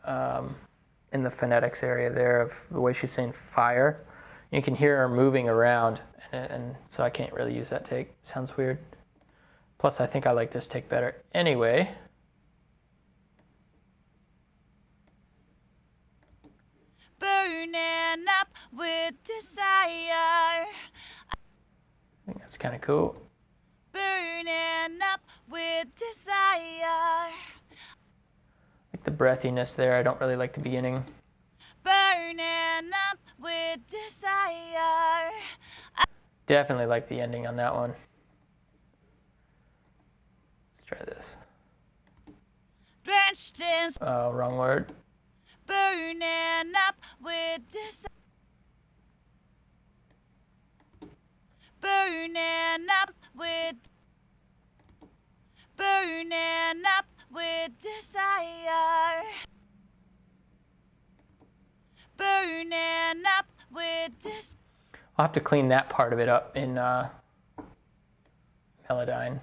um, in the phonetics area there of the way she's saying fire. You can hear her moving around, and, and so I can't really use that take. sounds weird. Plus, I think I like this take better. Anyway. Burning up with desire. I think that's kind of cool. Burning up with desire. Like the breathiness there. I don't really like the beginning. Burning up with desire. Definitely like the ending on that one. Let's try this. Oh, wrong word. Burning up with desire. Burning up with burning up with desire. Burning up with desire. I'll have to clean that part of it up in uh, Melodyne.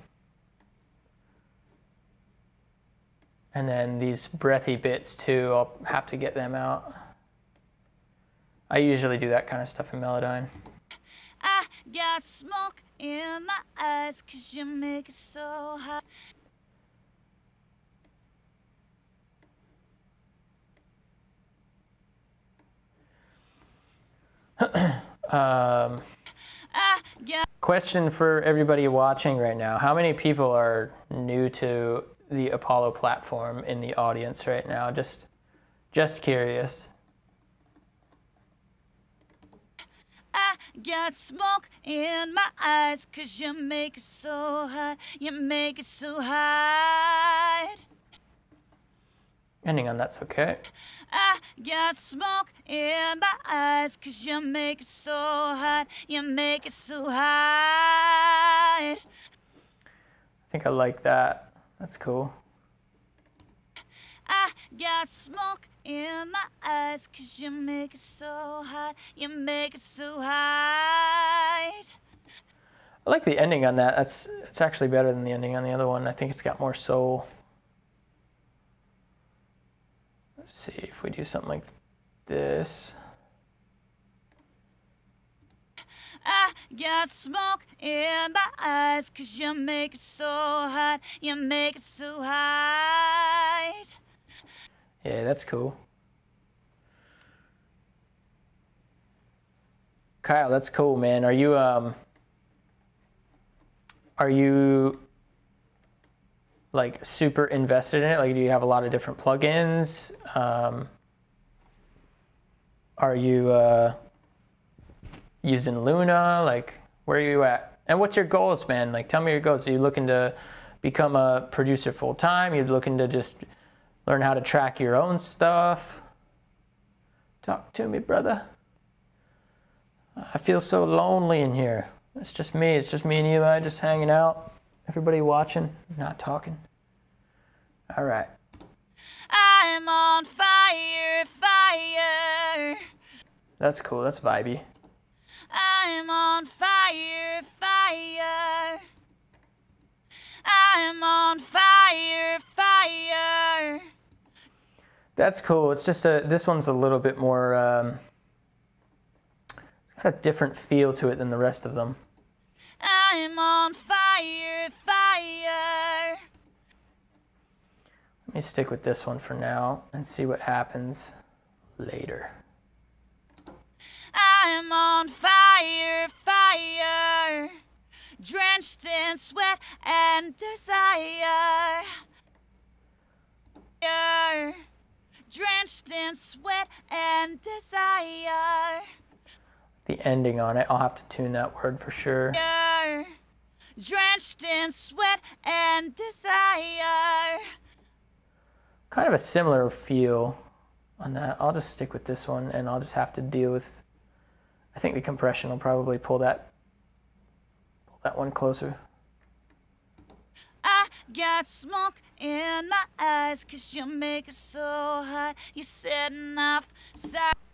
And then these breathy bits too, I'll have to get them out. I usually do that kind of stuff in Melodyne. I got smoke in my eyes cause you make it so hot. Um, question for everybody watching right now How many people are new to the Apollo platform in the audience right now? Just, just curious. I got smoke in my eyes cause you make it so hot. You make it so hot. Ending on that's okay. I got smoke in my eyes cause you make it so hot. You make it so hot. I think I like that. That's cool. I got smoke in my eyes cause you make it so hot. You make it so hot. I like the ending on that. That's it's actually better than the ending on the other one. I think it's got more soul. Let's see if we do something like this. I got smoke in my eyes cause you make it so hot. You make it so hot. Yeah, that's cool. Kyle, that's cool, man. Are you um are you like super invested in it? Like do you have a lot of different plugins? Um Are you uh, using Luna? Like, where are you at? And what's your goals, man? Like, tell me your goals. Are you looking to become a producer full time? You're looking to just learn how to track your own stuff? Talk to me, brother. I feel so lonely in here. It's just me. It's just me and Eli just hanging out. Everybody watching, not talking. All right. I'm on fire, fire. That's cool. That's vibey. I'm on fire, fire. I'm on fire, fire. That's cool. It's just a. This one's a little bit more. Um, it's got a different feel to it than the rest of them. I'm on fire, fire. Let me stick with this one for now and see what happens later. I'm on fire, fire. Drenched in sweat and desire. Drenched in sweat and desire. The ending on it, I'll have to tune that word for sure. Drenched in sweat and desire. Kind of a similar feel on that. I'll just stick with this one and I'll just have to deal with. I think the compression will probably pull that pull that one closer. I got smoke in my eyes cause you make it so hot. You're setting off.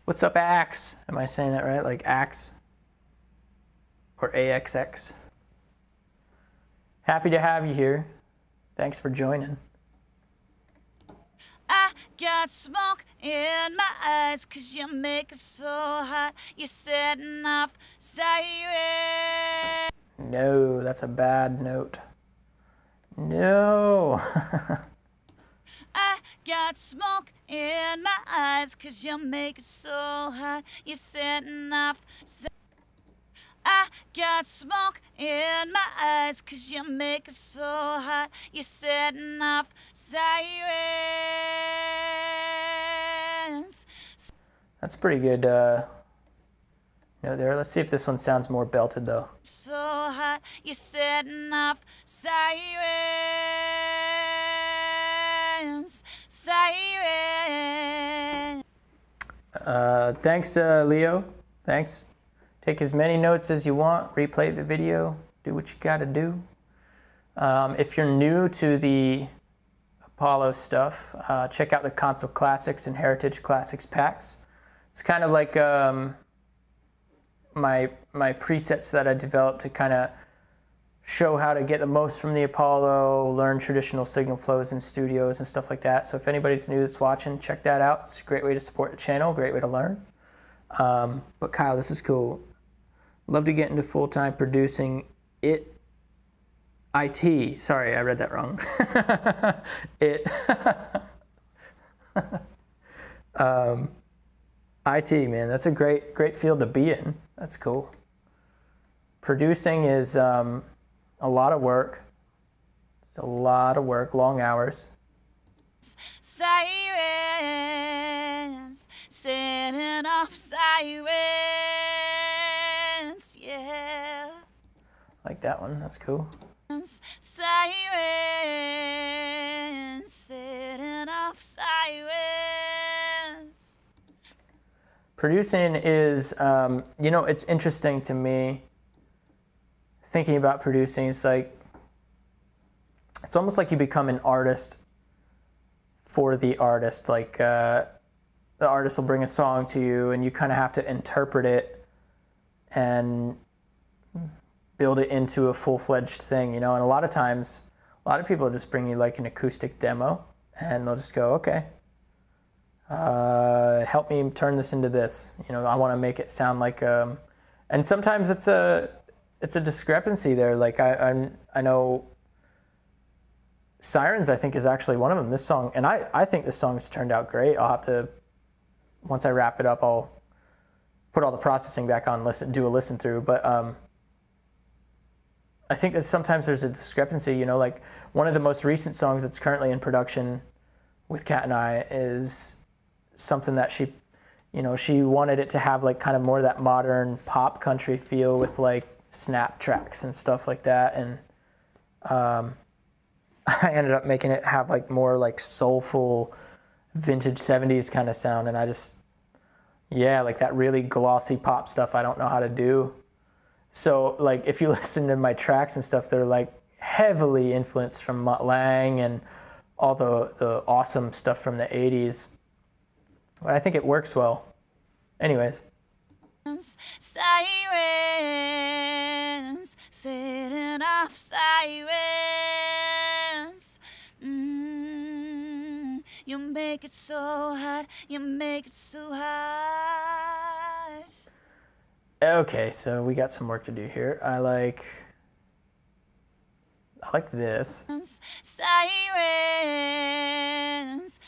What's up, Axe? Am I saying that right? Like Axe? Or AXX? Happy to have you here. Thanks for joining. Got smoke in my eyes cause you make it so hot. You're setting off siren. No, that's a bad note. No. I got smoke in my eyes cause you make it so hot. You're setting off I got smoke in my eyes cause you make it so hot. You're setting off sirens. That's pretty good uh, note there. Let's see if this one sounds more belted though. So hot, you're setting off sirens. Sirens. Uh, thanks, uh, Leo. Thanks. Take as many notes as you want. Replay the video. Do what you got to do. Um, if you're new to the Apollo stuff, uh, check out the Console Classics and Heritage Classics packs. It's kind of like um, my my presets that I developed to kind of show how to get the most from the Apollo, learn traditional signal flows in studios and stuff like that. So if anybody's new that's watching, check that out. It's a great way to support the channel, great way to learn. Um, but Kyle, this is cool. Love to get into full time producing it. IT. Sorry, I read that wrong. it. um, IT, man, that's a great, great field to be in. That's cool. Producing is um, a lot of work. It's a lot of work, long hours. Sirens, off sirens, yeah. Like that one, that's cool. Sirens, setting off sirens. Producing is, um, you know, it's interesting to me thinking about producing. It's like, it's almost like you become an artist for the artist. Like, uh, the artist will bring a song to you and you kind of have to interpret it and build it into a full fledged thing, you know. And a lot of times, a lot of people just bring you like an acoustic demo and they'll just go, okay, uh, help me turn this into this. You know, I want to make it sound like, um, and sometimes it's a, it's a discrepancy there. Like I, I'm, I know Sirens, I think, is actually one of them. This song, and I, I think this song's turned out great. I'll have to, once I wrap it up, I'll put all the processing back on, listen, do a listen through. But um, I think that sometimes there's a discrepancy. You know, like one of the most recent songs that's currently in production with Cat and I is something that she, you know, she wanted it to have like kind of more of that modern pop country feel with like snap tracks and stuff like that. And um, I ended up making it have like more like soulful vintage 70s kind of sound. And I just, yeah, like that really glossy pop stuff I don't know how to do. So like if you listen to my tracks and stuff, they're like heavily influenced from Mutt Lange and all the, the awesome stuff from the 80s. But I think it works well. Anyways. Sirens setting off sirens. You make it so hot, you make it so hot. Okay, so we got some work to do here. I like I like this. Sirens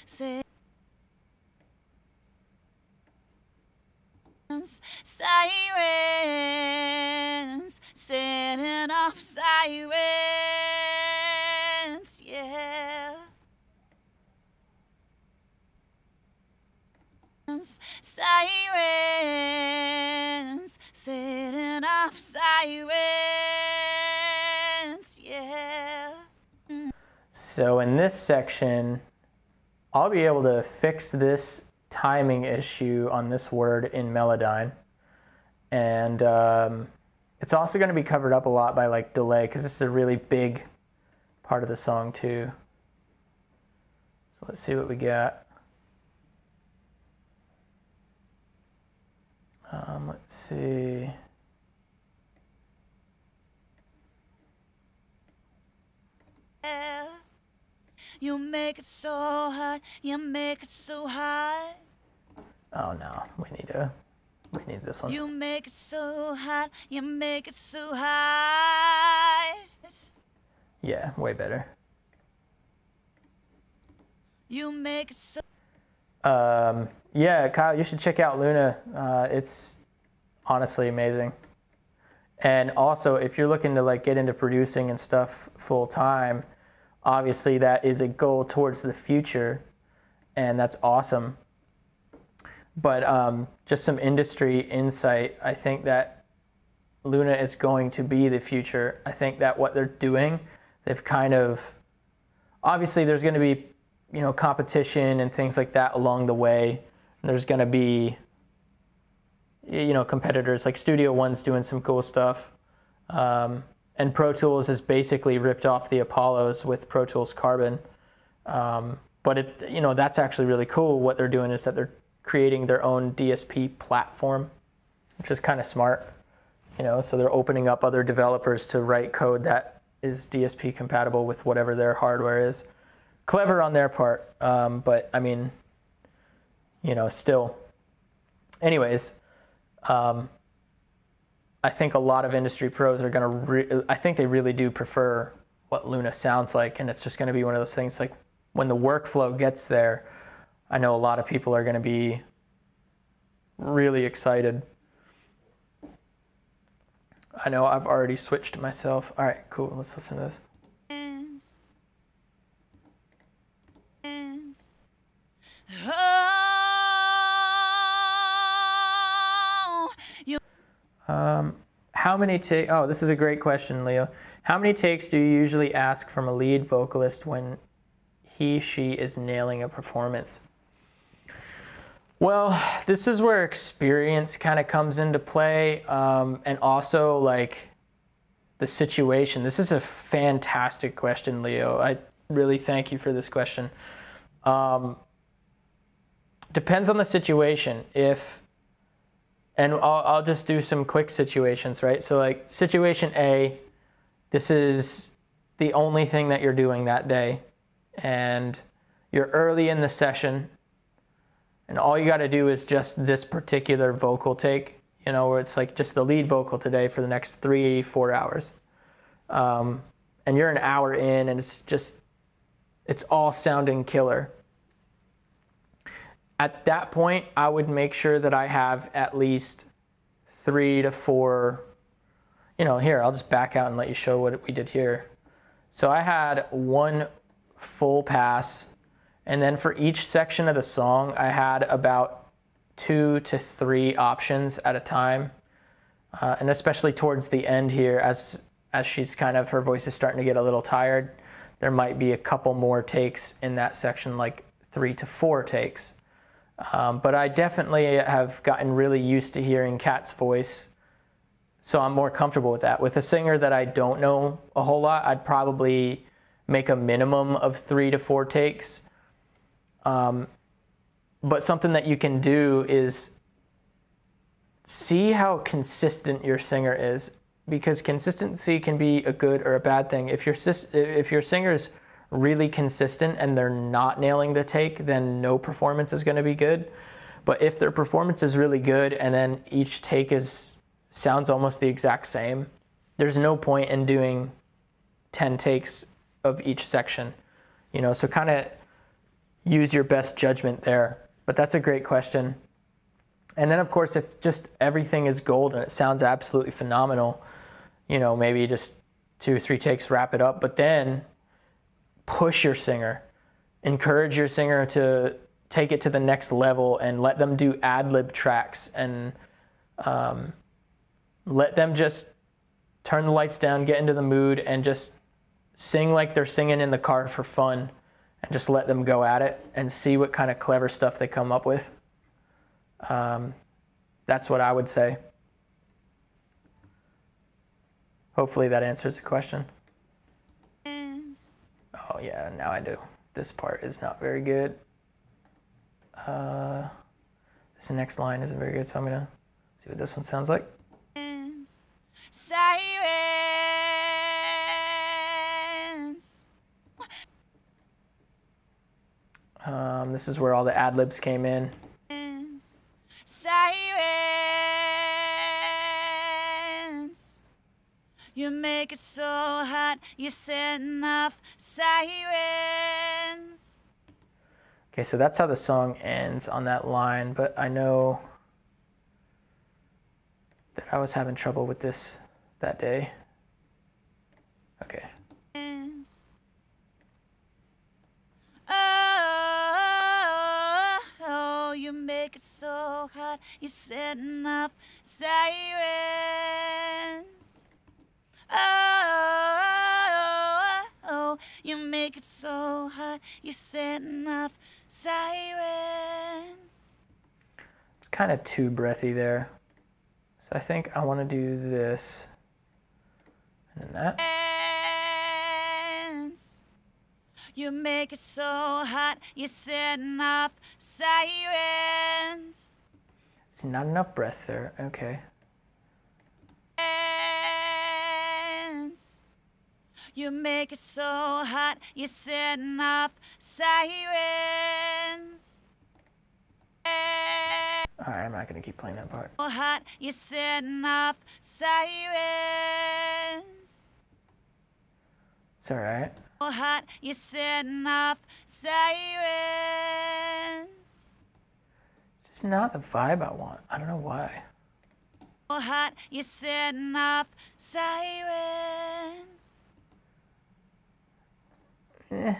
say Sirens setting off sirens, yeah. Sirens setting off sirens, yeah. So in this section, I'll be able to fix this timing issue on this word in Melodyne. And um, it's also going to be covered up a lot by like delay because this is a really big part of the song too. So let's see what we got. Um, let's see. You make it so hot, you make it so hot. Oh no, we need to. We need this one. You make it so hot, you make it so hot. Yeah, way better. You make it so Um, yeah, Kyle, you should check out Luna. Uh, it's honestly amazing. And also, if you're looking to like get into producing and stuff full time, obviously that is a goal towards the future, and that's awesome. But um, just some industry insight, I think that Luna is going to be the future. I think that what they're doing, they've kind of obviously there's going to be you know competition and things like that along the way. There's going to be you know competitors like Studio One's doing some cool stuff, um, and Pro Tools has basically ripped off the Apollos with Pro Tools Carbon. Um, but it you know that's actually really cool. What they're doing is that they're creating their own DSP platform, which is kind of smart. You know, so they're opening up other developers to write code that is DSP compatible with whatever their hardware is. Clever on their part, um, but I mean, you know, still. Anyways, um, I think a lot of industry pros are going to. Re- I think they really do prefer what Luna sounds like, and it's just going to be one of those things. Like when the workflow gets there, I know a lot of people are going to be really excited. I know I've already switched myself. All right, cool. Let's listen to this. Um, how many take? Oh, this is a great question, Leo. How many takes do you usually ask from a lead vocalist when he she is nailing a performance? Well, this is where experience kind of comes into play, um, and also like the situation. This is a fantastic question, Leo. I really thank you for this question. Um, depends on the situation. If and I'll, I'll just do some quick situations, right? So, like, situation A, this is the only thing that you're doing that day, and you're early in the session, and all you got to do is just this particular vocal take, you know, where it's like just the lead vocal today for the next three, four hours. Um, and you're an hour in, and it's just, it's all sounding killer at that point, I would make sure that I have at least three to four. You know, here, I'll just back out and let you show what we did here. So I had one full pass, and then for each section of the song, I had about two to three options at a time, uh, and especially towards the end here, as as she's kind of her voice is starting to get a little tired, there might be a couple more takes in that section, like three to four takes. Um, but I definitely have gotten really used to hearing Kat's voice, so I'm more comfortable with that. With a singer that I don't know a whole lot, I'd probably make a minimum of three to four takes. Um, but something that you can do is see how consistent your singer is because consistency can be a good or a bad thing. If your if your singer's really consistent and they're not nailing the take, then no performance is going to be good. But if their performance is really good and then each take is sounds almost the exact same, there's no point in doing 10 takes of each section. You know, so kind of use your best judgment there. But that's a great question. And then of course if just everything is gold and it sounds absolutely phenomenal, you know, maybe just two three takes, wrap it up. But then push your singer, encourage your singer to take it to the next level and let them do ad lib tracks and um, let them just turn the lights down, get into the mood, and just sing like they're singing in the car for fun and just let them go at it and see what kind of clever stuff they come up with. Um, that's what I would say. Hopefully that answers the question. Oh yeah, now I do. This part is not very good. Uh, this next line isn't very good, so I'm gonna see what this one sounds like. Sirens. Um, this is where all the ad libs came in. You make it so hot, you're setting off sirens. Okay, so that's how the song ends on that line, but I know that I was having trouble with this that day. Okay. Oh, you make it so hot, you're setting off sirens. Oh, oh, oh, you make it so hot, you're setting off sirens. It's kind of too breathy there. So I think I want to do this and then that. You make it so hot, you're setting off sirens. It's not enough breath there. Okay. You make it so hot, you're setting off sirens. Alright, I'm not gonna keep playing that part. So hot, you're setting off sirens. It's alright. So hot, you're setting off sirens. It's just not the vibe I want. I don't know why. So hot, you're setting off sirens. Eh.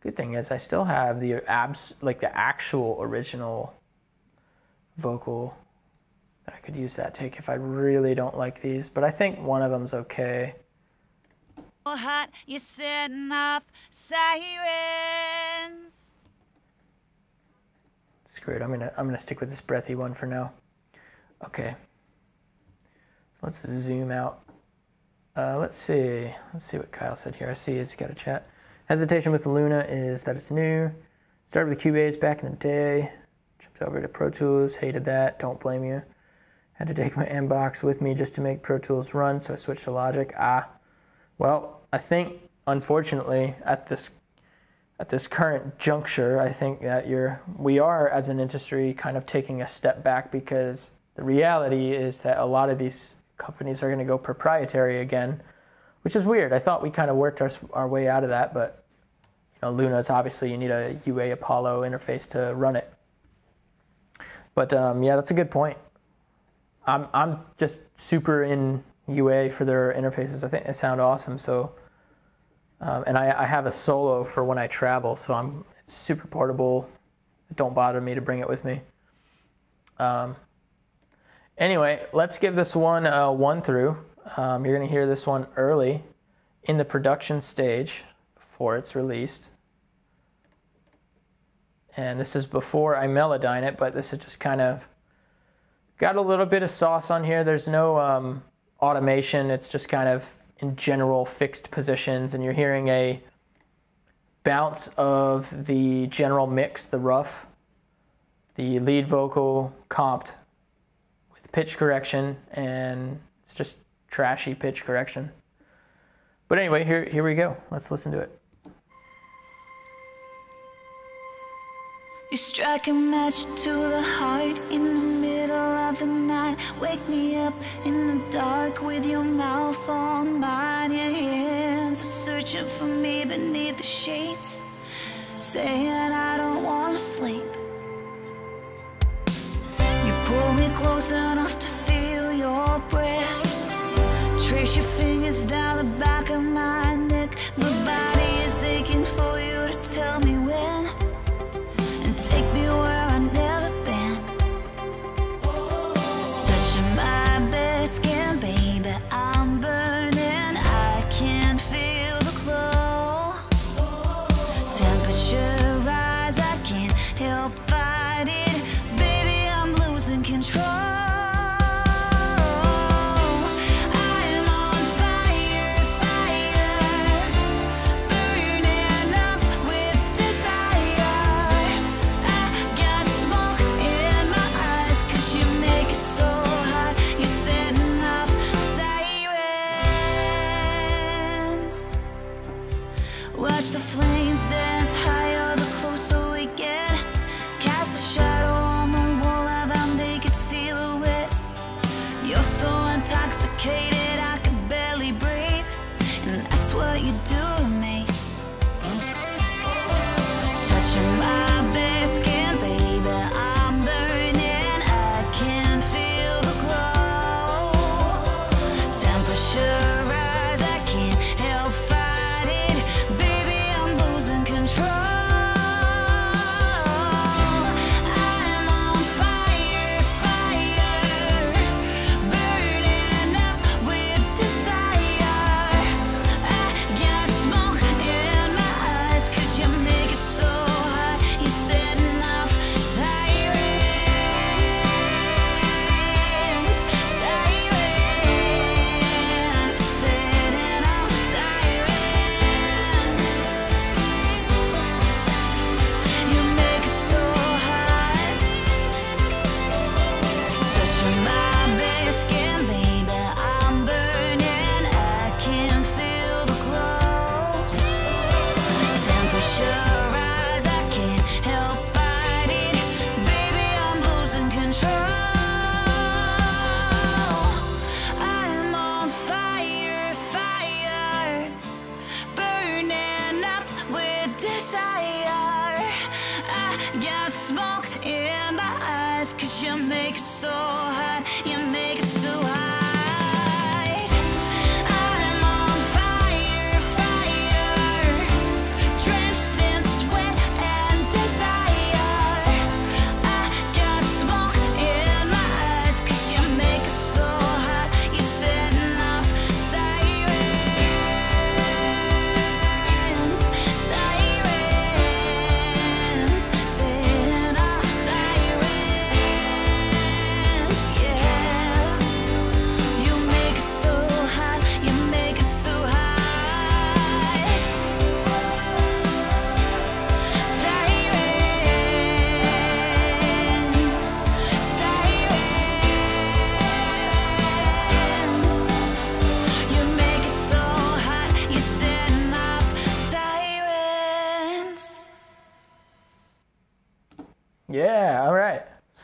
Good thing is I still have the abs like the actual original vocal that I could use that take if I really don't like these, but I think one of them's okay. Hot, you're setting off sirens. Screw it. I'm gonna I'm gonna stick with this breathy one for now. Okay. So let's zoom out uh, let's see. Let's see what Kyle said here. I see he's got a chat. Hesitation with Luna is that it's new. Started with Cubase back in the day. Jumped over to Pro Tools. Hated that. Don't blame you. Had to take my Mbox with me just to make Pro Tools run, so I switched to Logic. Ah, well, I think unfortunately at this at this current juncture, I think that you're we are as an industry kind of taking a step back because the reality is that a lot of these companies are going to go proprietary again, which is weird. I thought we kind of worked our, our way out of that, but you know, Luna is obviously you need a UA Apollo interface to run it. But um, yeah, that's a good point. I'm I'm just super in UA for their interfaces. I think they sound awesome. So, um, and I, I have a solo for when I travel, so I'm It's super portable. Don't bother me to bring it with me. Um, anyway, let's give this one a one through. Um, you're going to hear this one early in the production stage before it's released. And this is before I melodyne it, but this is just kind of got a little bit of sauce on here. There's no um, automation. It's just kind of in general fixed positions, and you're hearing a bounce of the general mix, the rough, the lead vocal comped pitch correction, and it's just trashy pitch correction. But anyway, here, here we go. Let's listen to it. You strike a match to the heart in the middle of the night. Wake me up in the dark with your mouth on mine. Your hands are searching for me beneath the shades, saying I don't wanna sleep. Pull me close enough to feel your breath. Trace your fingers down the back of my neck. My body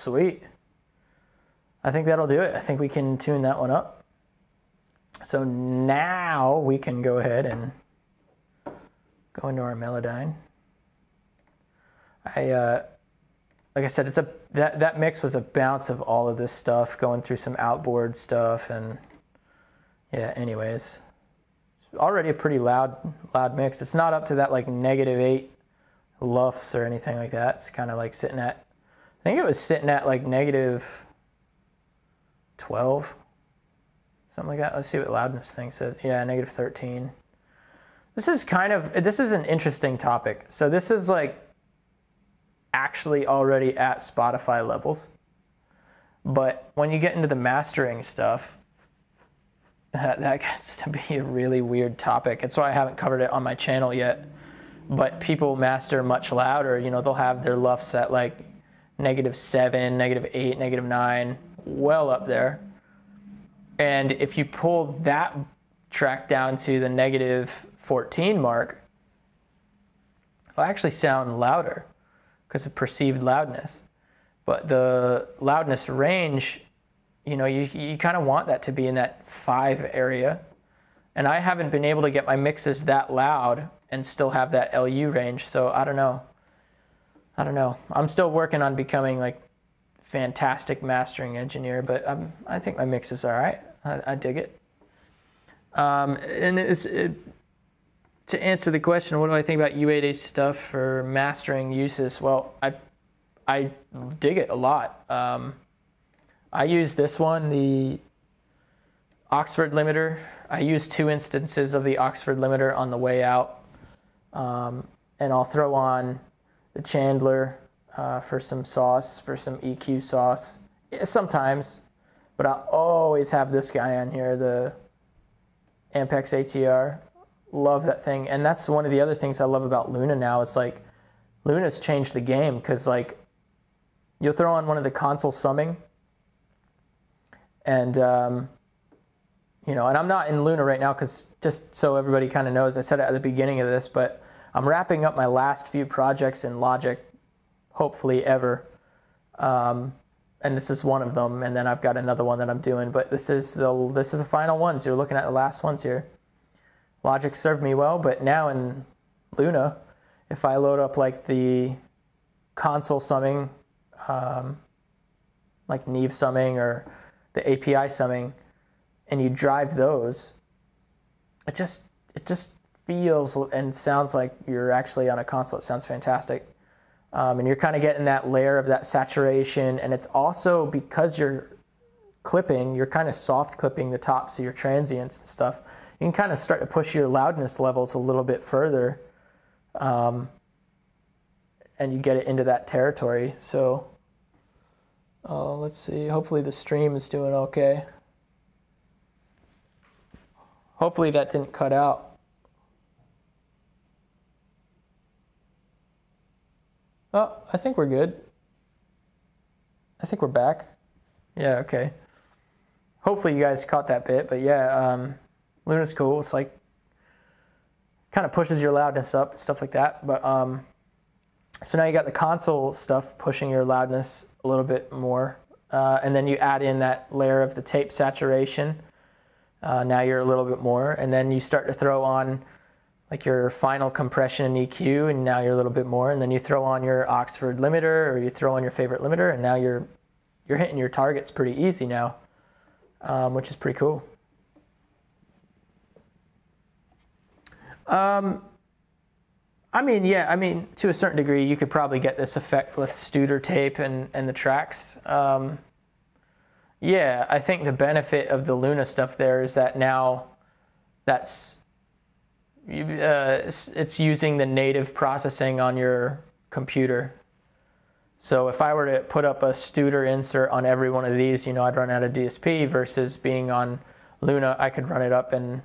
Sweet. I think that'll do it. I think we can tune that one up. So now we can go ahead and go into our Melodyne. I, uh, like I said, it's a that that mix was a bounce of all of this stuff, going through some outboard stuff, and yeah. Anyways, it's already a pretty loud loud mix. It's not up to that like negative eight LUFS or anything like that. It's kind of like sitting at, I think it was sitting at like negative 12, something like that. Let's see what loudness thing says. Yeah, negative 13. This is kind of, this is an interesting topic. So this is like actually already at Spotify levels. But when you get into the mastering stuff, that, that gets to be a really weird topic. It's why I haven't covered it on my channel yet. But people master much louder. You know, they'll have their LUFS at like negative seven, negative eight, negative nine, well up there. And if you pull that track down to the negative 14 mark, it'll actually sound louder because of perceived loudness. But the loudness range, you know, you, you kind of want that to be in that five area. And I haven't been able to get my mixes that loud and still have that LU range. So I don't know. I don't know. I'm still working on becoming like fantastic mastering engineer, but I'm, I think my mix is all right. I, I dig it. Um, and it, to answer the question, what do I think about U8A stuff for mastering uses? Well, I, I dig it a lot. Um, I use this one, the Oxford limiter. I use two instances of the Oxford limiter on the way out. Um, and I'll throw on the Chandler uh, for some sauce, for some EQ sauce. Yeah, sometimes, but I always have this guy on here, the Ampex ATR. Love that thing, and that's one of the other things I love about Luna now. It's like Luna's changed the game because like you'll throw on one of the console summing, and um, you know, and I'm not in Luna right now because just so everybody kind of knows, I said it at the beginning of this, but I'm wrapping up my last few projects in Logic hopefully ever. Um, and this is one of them. And then I've got another one that I'm doing, but this is the this is the final ones. You're looking at the last ones here. Logic served me well, but now in Luna, if I load up like the console summing, um, like Neve summing or the API summing, and you drive those, it just it just feels and sounds like you're actually on a console. It sounds fantastic. Um, and you're kind of getting that layer of that saturation. And it's also because you're clipping, you're kind of soft clipping the tops of your transients and stuff. You can kind of start to push your loudness levels a little bit further. Um, and you get it into that territory. So uh, let's see. Hopefully the stream is doing okay. Hopefully that didn't cut out. Oh, I think we're good. I think we're back. Yeah, okay. Hopefully you guys caught that bit, but yeah, um, Luna's cool. It's like kind of pushes your loudness up and stuff like that. But um, so now you got the console stuff pushing your loudness a little bit more, uh, and then you add in that layer of the tape saturation. Uh, now you're a little bit more, and then you start to throw on like your final compression and EQ, and now you're a little bit more, and then you throw on your Oxford limiter, or you throw on your favorite limiter, and now you're you're hitting your targets pretty easy now, um, which is pretty cool. Um, I mean, yeah, I mean, to a certain degree, you could probably get this effect with Studer tape and, and the tracks. Um, yeah, I think the benefit of the Luna stuff there is that now that's uh, it's using the native processing on your computer. So if I were to put up a Studer insert on every one of these, you know, I'd run out of DSP versus being on Luna, I could run it up and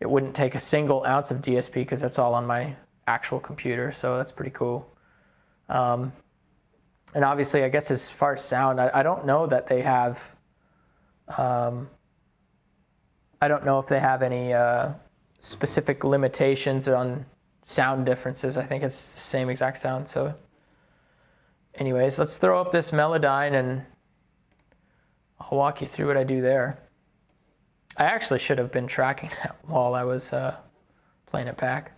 it wouldn't take a single ounce of DSP because that's all on my actual computer. So that's pretty cool. Um, and obviously, I guess as far as sound, I, I don't know that they have. Um, I don't know if they have any uh, specific limitations on sound differences. I think it's the same exact sound. So, anyways, let's throw up this Melodyne and I'll walk you through what I do there. I actually should have been tracking that while I was uh, playing it back.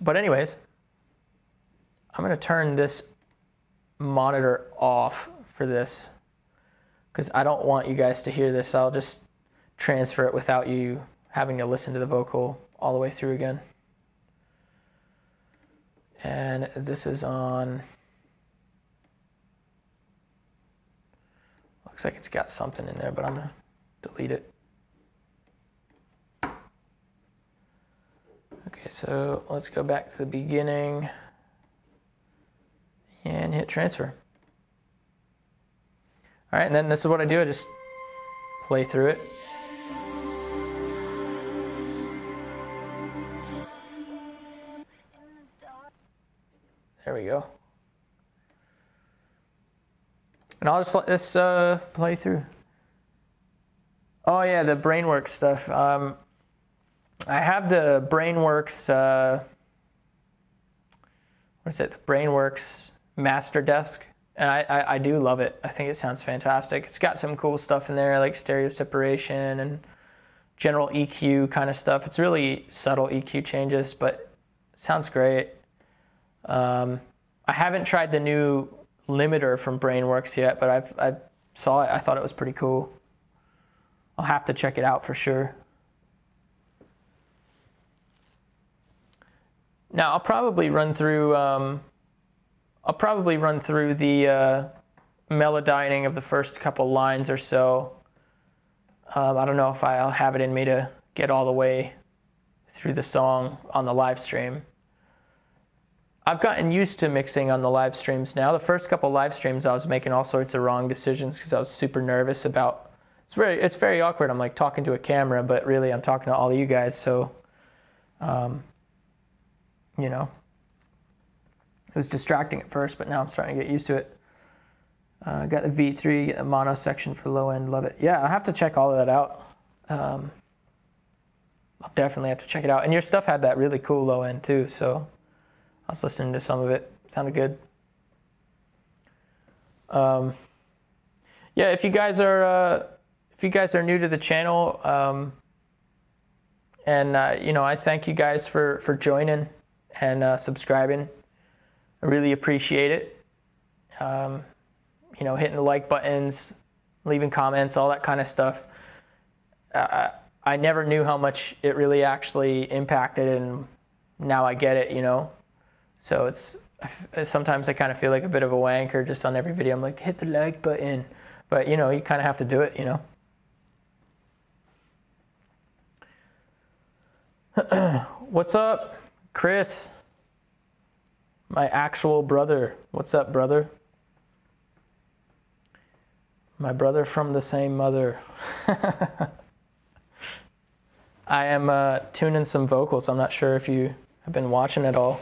But anyways, I'm going to turn this monitor off for this because I don't want you guys to hear this. I'll just transfer it without you having to listen to the vocal all the way through again. And this is on. Looks like it's got something in there, but I'm gonna delete it. Okay, so let's go back to the beginning and hit transfer. All right, and then this is what I do. I just play through it. There we go. And I'll just let this uh, play through. Oh yeah, the Brainworx stuff. Um, I have the Brainworx. Uh, what is it? The Brainworx Master Desk, and I, I, I do love it. I think it sounds fantastic. It's got some cool stuff in there, like stereo separation and general EQ kind of stuff. It's really subtle EQ changes, but sounds great. Um, I haven't tried the new limiter from Brainworx yet, but I've I saw it. I thought it was pretty cool. I'll have to check it out for sure. Now I'll probably run through. Um, I'll probably run through the uh, melodyning of the first couple lines or so. Um, I don't know if I'll have it in me to get all the way through the song on the live stream. I've gotten used to mixing on the live streams now. The first couple live streams, I was making all sorts of wrong decisions because I was super nervous about. It's very, it's very awkward. I'm like talking to a camera, but really I'm talking to all of you guys. So, um, you know, it was distracting at first, but now I'm starting to get used to it. Uh, got the V3, get the mono section for low end, love it. Yeah, I'll have to check all of that out. Um, I'll definitely have to check it out. And your stuff had that really cool low end too, so Was listening to some of it. Sounded good. Um, yeah, if you guys are uh, if you guys are new to the channel, um, and uh, you know, I thank you guys for for joining and uh, subscribing. I really appreciate it. Um, you know, hitting the like buttons, leaving comments, all that kind of stuff. Uh, I never knew how much it really actually impacted, and now I get it. You know, so it's sometimes I kind of feel like a bit of a wanker just on every video. I'm like, hit the like button, but you know, you kind of have to do it. You know. What's up, Chris? My actual brother. What's up, brother? My brother from the same mother. I am uh, tuning some vocals. I'm not sure if you have been watching at all.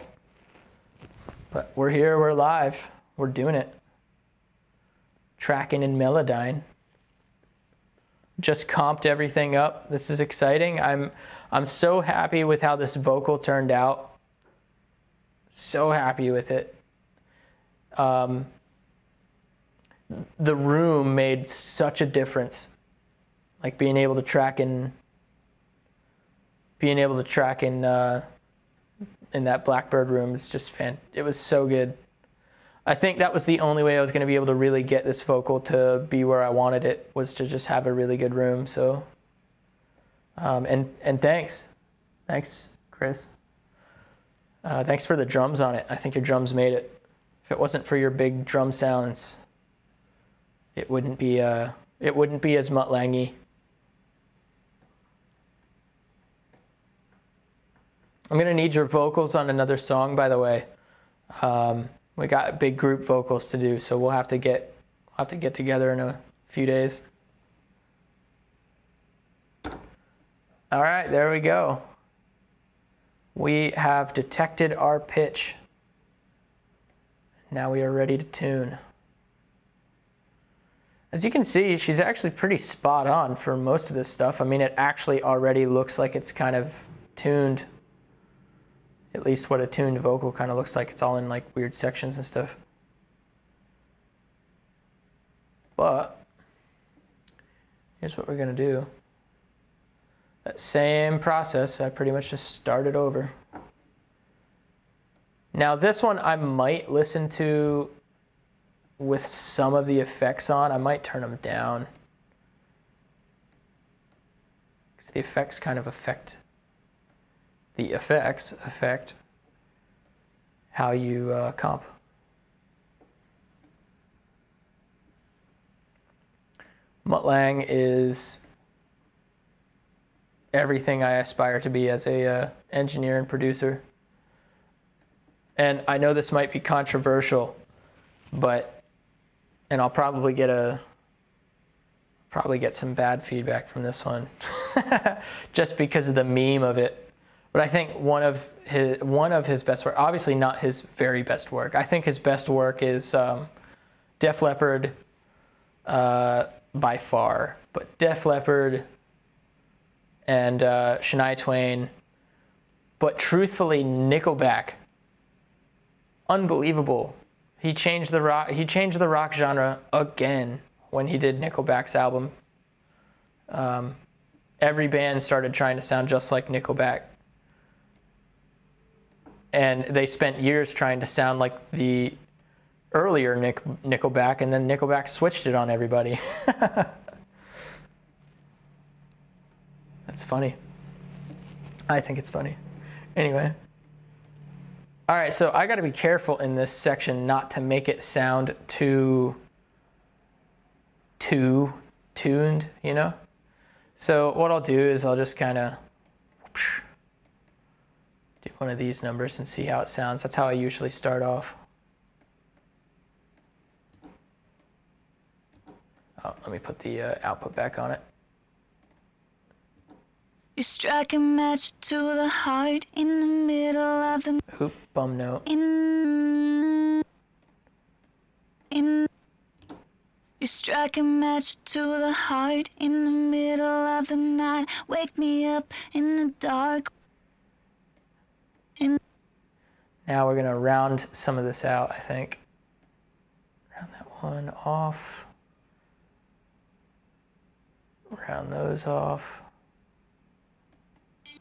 But we're here, we're live, we're doing it. Tracking in Melodyne. Just comped everything up. This is exciting. I'm I'm so happy with how this vocal turned out. So happy with it. Um, the room made such a difference. Like being able to track in, being able to track in uh, in that Blackbird room is just fan. It was so good. I think that was the only way I was going to be able to really get this vocal to be where I wanted it was to just have a really good room. So, um, and and thanks, thanks, Chris. Uh, thanks for the drums on it. I think your drums made it. If it wasn't for your big drum sounds, it wouldn't be uh, it wouldn't be as Mutt I'm gonna need your vocals on another song, by the way. Um, we got big group vocals to do, so we'll have to get have to get together in a few days. All right, there we go. We have detected our pitch. Now we are ready to tune. As you can see, she's actually pretty spot on for most of this stuff. I mean, it actually already looks like it's kind of tuned at least what a tuned vocal kind of looks like. It's all in like weird sections and stuff. But here's what we're gonna do. That same process, I pretty much just started over. Now this one I might listen to with some of the effects on. I might turn them down. Because the effects kind of affect the effects affect how you uh, comp. Mutt Lange is everything I aspire to be as a uh, engineer and producer. And I know this might be controversial, but and I'll probably get a probably get some bad feedback from this one just because of the meme of it. But I think one of his one of his best work, obviously not his very best work. I think his best work is um, Def Leppard uh, by far, but Def Leppard and uh, Shania Twain. But truthfully, Nickelback, unbelievable. He changed the rock. He changed the rock genre again when he did Nickelback's album. Um, every band started trying to sound just like Nickelback. And they spent years trying to sound like the earlier Nick, Nickelback, and then Nickelback switched it on everybody. That's funny. I think it's funny. Anyway. All right, so I got to be careful in this section not to make it sound too too tuned, you know? So what I'll do is I'll just kind of do one of these numbers and see how it sounds. That's how I usually start off. Oh, let me put the uh, output back on it. You strike a match to the heart in the middle of the Oop, bum note. in in you strike a match to the heart in the middle of the night wake me up in the dark in Now we're gonna round some of this out, I think. Round that one off. Round those off. Let's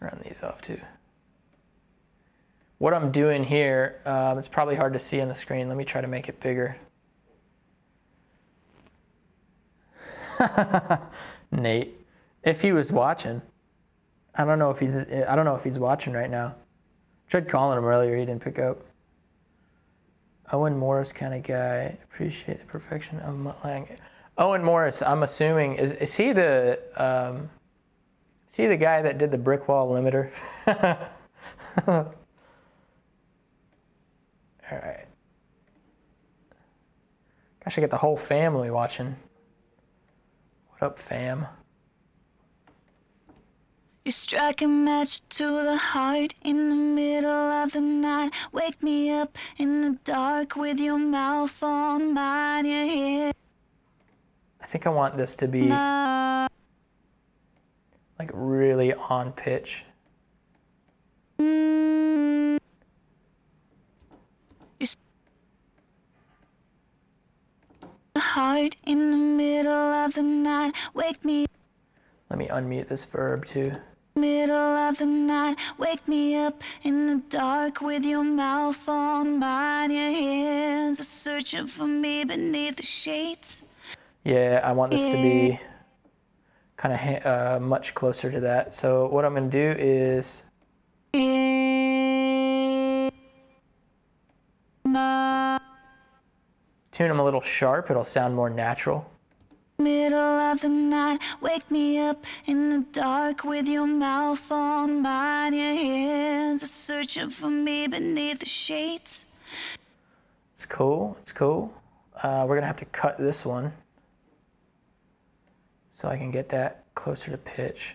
round these off too. What I'm doing here, um, it's probably hard to see on the screen. Let me try to make it bigger. Nate, if he was watching, I don't know if he's I don't know if he's watching right now. Tried calling him earlier, he didn't pick up. Owen Morris kind of guy. Appreciate the perfection of Mutt Lange. Owen Morris, I'm assuming is is he the um, is he the guy that did the brick wall limiter? All right. Gosh, I get the whole family watching. What up, fam? You strike a match to the heart in the middle of the night. Wake me up in the dark with your mouth on mine. You're here. I think I want this to be like really on pitch. Mm. Heart in the middle of the night. Wake me Let me unmute this verb too. middle of the night. Wake me up in the dark with your mouth on mine. Your hands are searching for me beneath the shades. Yeah, I want this to be kind of uh, much closer to that. So what I'm gonna do is tune them a little sharp. It'll sound more natural. Middle of the night, wake me up in the dark with your mouth on mine. Your hands are searching for me beneath the shades. It's cool. It's cool. Uh, we're gonna have to cut this one so I can get that closer to pitch.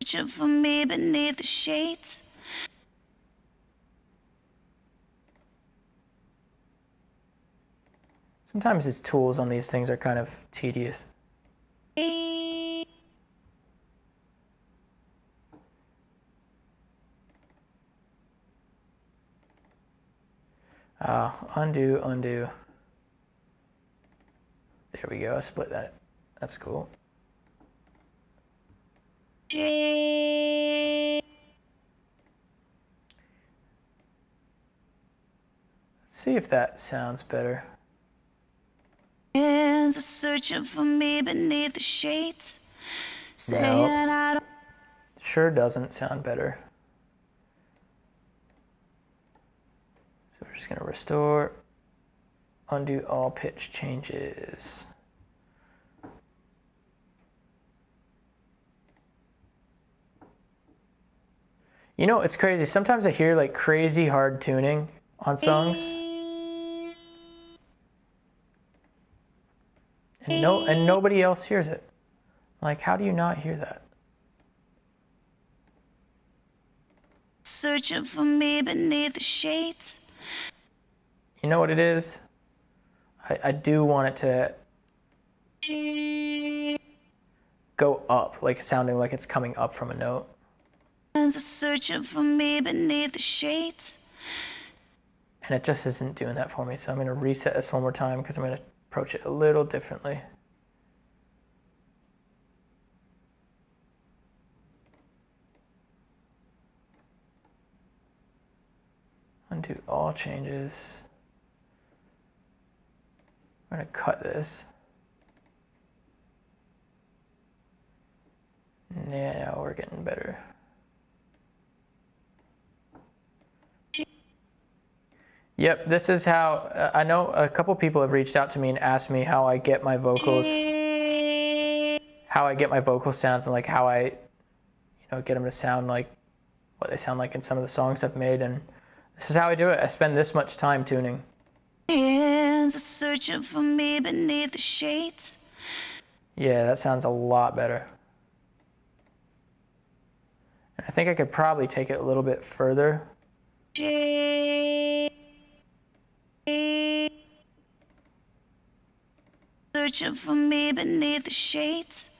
Searching for me beneath the shades. Sometimes these tools on these things are kind of tedious. Uh, undo, undo. There we go. I split that. That's cool. Let's see if that sounds better. Hands are searching for me beneath the shades. saying I don't. Sure doesn't sound better. So we're just going to restore, undo all pitch changes. You know, it's crazy. Sometimes I hear like crazy hard tuning on songs. And no and nobody else hears it. Like how do you not hear that? Searching for me beneath the shades. You know what it is? I, I do want it to go up, like sounding like it's coming up from a note. Are searching for me beneath the shades. And it just isn't doing that for me. So I'm going to reset this one more time because I'm going to approach it a little differently. Undo all changes. I'm going to cut this. Now we're getting better. Yep, this is how uh, I know a couple people have reached out to me and asked me how I get my vocals, how I get my vocal sounds, and like how I, you know, get them to sound like what they sound like in some of the songs I've made. And this is how I do it. I spend this much time tuning. Hands are searching for me beneath the shades. Yeah, that sounds a lot better. And I think I could probably take it a little bit further. Searching for me beneath the shades,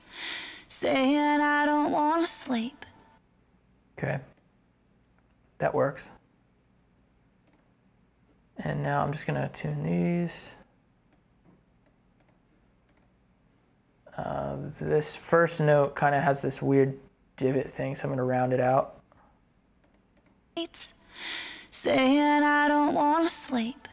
saying I don't want to sleep. Okay. That works. And now I'm just going to tune these. Uh, this first note kind of has this weird divot thing, so I'm going to round it out. It's Saying I don't want to sleep.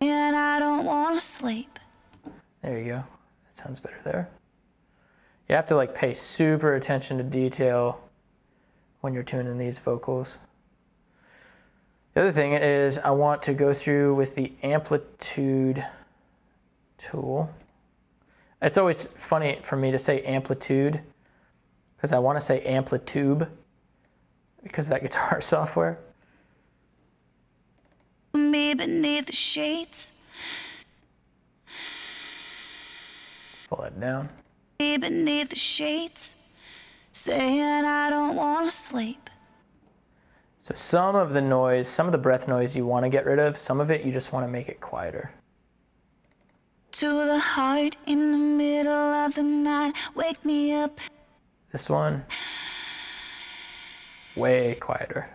And I don't want to sleep. There you go. That sounds better there. You have to like pay super attention to detail when you're tuning these vocals. The other thing is I want to go through with the amplitude tool. It's always funny for me to say amplitude because I want to say amplitude because of that guitar software. Me beneath the shades. Pull that down. Me beneath the shades. Saying I don't want to sleep. So some of the noise, some of the breath noise you want to get rid of, some of it you just want to make it quieter. To the heart in the middle of the night, wake me up. This one, way quieter.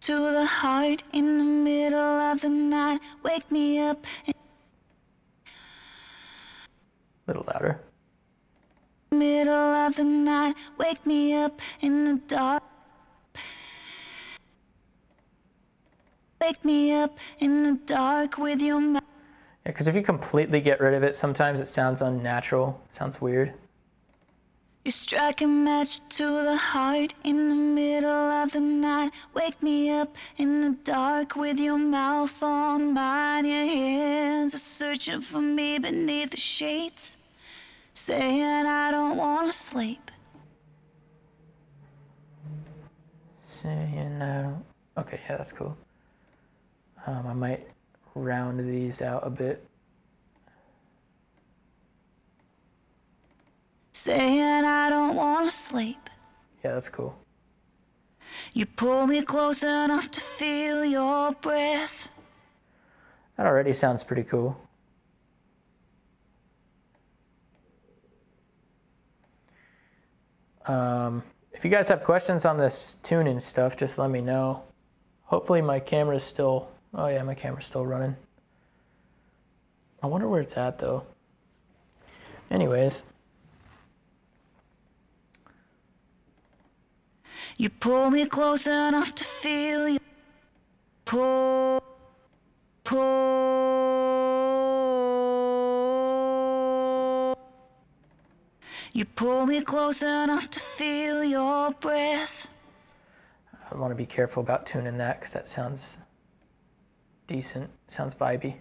To the heart in the middle of the night, wake me up. A little louder. Middle of the night, wake me up in the dark. Wake me up in the dark with your mouth. Yeah, because if you completely get rid of it, sometimes it sounds unnatural, it sounds weird. You strike a match to the heart in the middle of the night. Wake me up in the dark with your mouth on mine. Your hands are searching for me beneath the shades, saying I don't want to sleep. Saying I don't. Okay, yeah, that's cool. Um, I might round these out a bit. Saying I don't want to sleep. Yeah, that's cool. You pull me close enough to feel your breath. That already sounds pretty cool. Um, if you guys have questions on this tuning stuff, just let me know. Hopefully my camera's still, oh yeah, my camera's still running. I wonder where it's at though. Anyways, You pull me close enough to feel you. Pull, pull. You pull me close enough to feel your breath. I want to be careful about tuning that because that sounds decent, sounds vibey.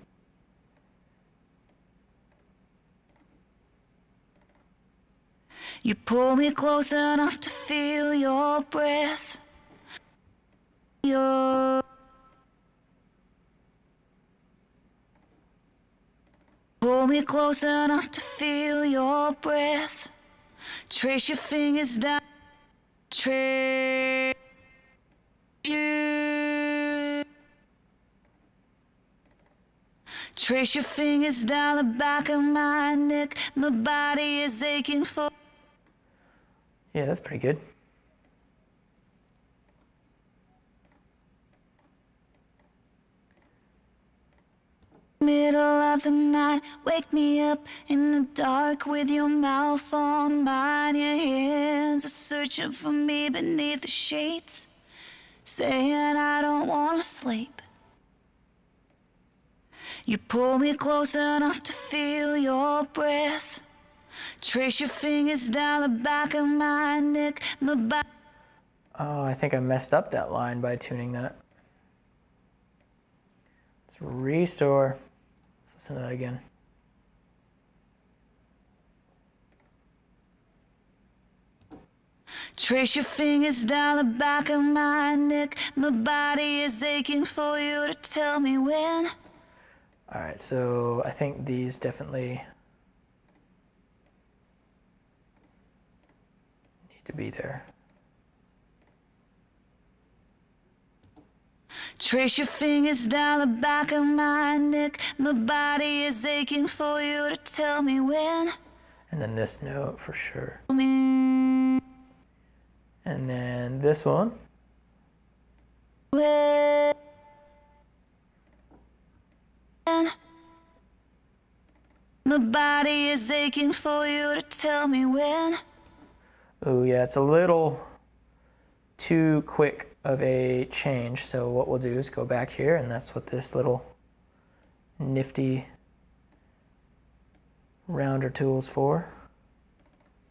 You pull me close enough to feel your breath. Your Pull me close enough to feel your breath. Trace your fingers down. Trace you. Trace your fingers down the back of my neck. My body is aching for. Yeah, that's pretty good. Middle of the night, wake me up in the dark with your mouth on mine. Your hands are searching for me beneath the shades, saying I don't wanna sleep. You pull me close enough to feel your breath. Trace your fingers down the back of my neck, my body. Oh, I think I messed up that line by tuning that. Let's restore. Let's listen to that again. Trace your fingers down the back of my neck. My body is aching for you to tell me when. All right, so I think these definitely need to be there. Trace your fingers down the back of my neck. My body is aching for you to tell me when. And then this note for sure. Me And then this one. when. My body is aching for you to tell me when. Oh yeah, it's a little too quick of a change. So what we'll do is go back here and that's what this little nifty rounder tool is for.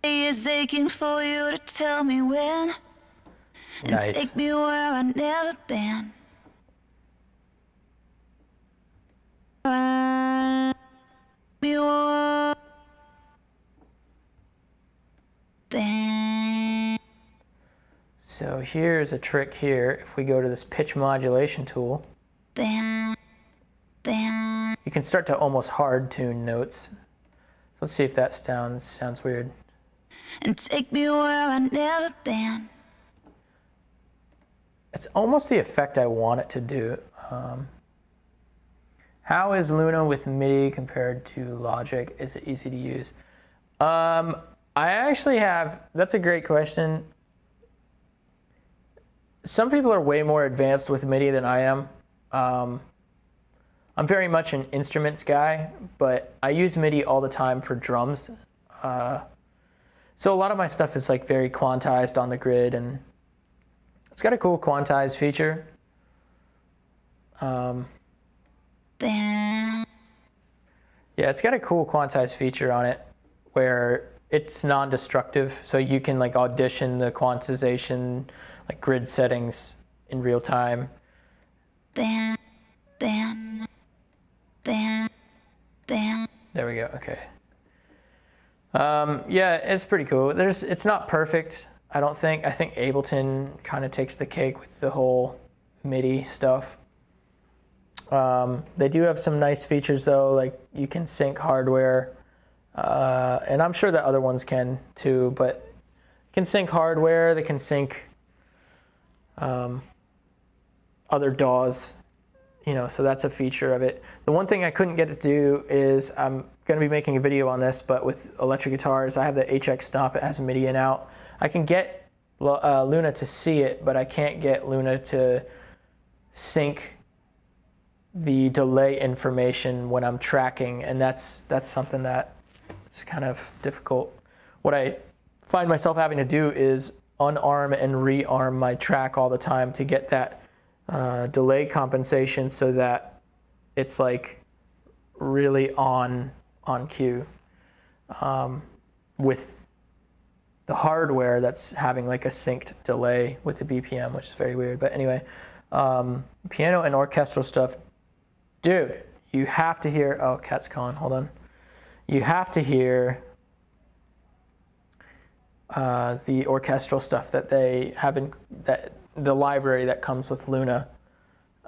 Body is aching for you to tell me when. And Nice. take me where I've never been. Been. So here's a trick here. If we go to this pitch modulation tool, you can start to almost hard tune notes. Let's see if that sounds sounds weird. And take me where I've never been. It's almost the effect I want it to do. Um, how is Luna with MIDI compared to Logic? Is it easy to use? Um, I actually have. That's a great question. Some people are way more advanced with MIDI than I am. Um, I'm very much an instruments guy, but I use MIDI all the time for drums. Uh, so a lot of my stuff is like very quantized on the grid and it's got a cool quantize feature. Um, yeah, it's got a cool quantize feature on it where it's non-destructive, so you can like audition the quantization, like grid settings in real time. Been. Been. Been. Been. There we go. Okay. Um, yeah, it's pretty cool. There's, it's not perfect. I don't think. I think Ableton kind of takes the cake with the whole MIDI stuff. Um, they do have some nice features though, like you can sync hardware, uh, and I'm sure that other ones can too. But you can sync hardware. They can sync um, other DAWs you know, so that's a feature of it. The one thing I couldn't get it to do is I'm going to be making a video on this, but with electric guitars, I have the HX Stomp. It has MIDI in out. I can get uh, Luna to see it, but I can't get Luna to sync the delay information when I'm tracking, and that's that's something that is kind of difficult. What I find myself having to do is unarm and rearm my track all the time to get that uh, delay compensation so that it's like really on on cue um, with the hardware that's having like a synced delay with the BPM, which is very weird. But anyway, um, piano and orchestral stuff, dude, you have to hear. Oh, cat's calling. Hold on. You have to hear uh, the orchestral stuff that they have in that the library that comes with Luna.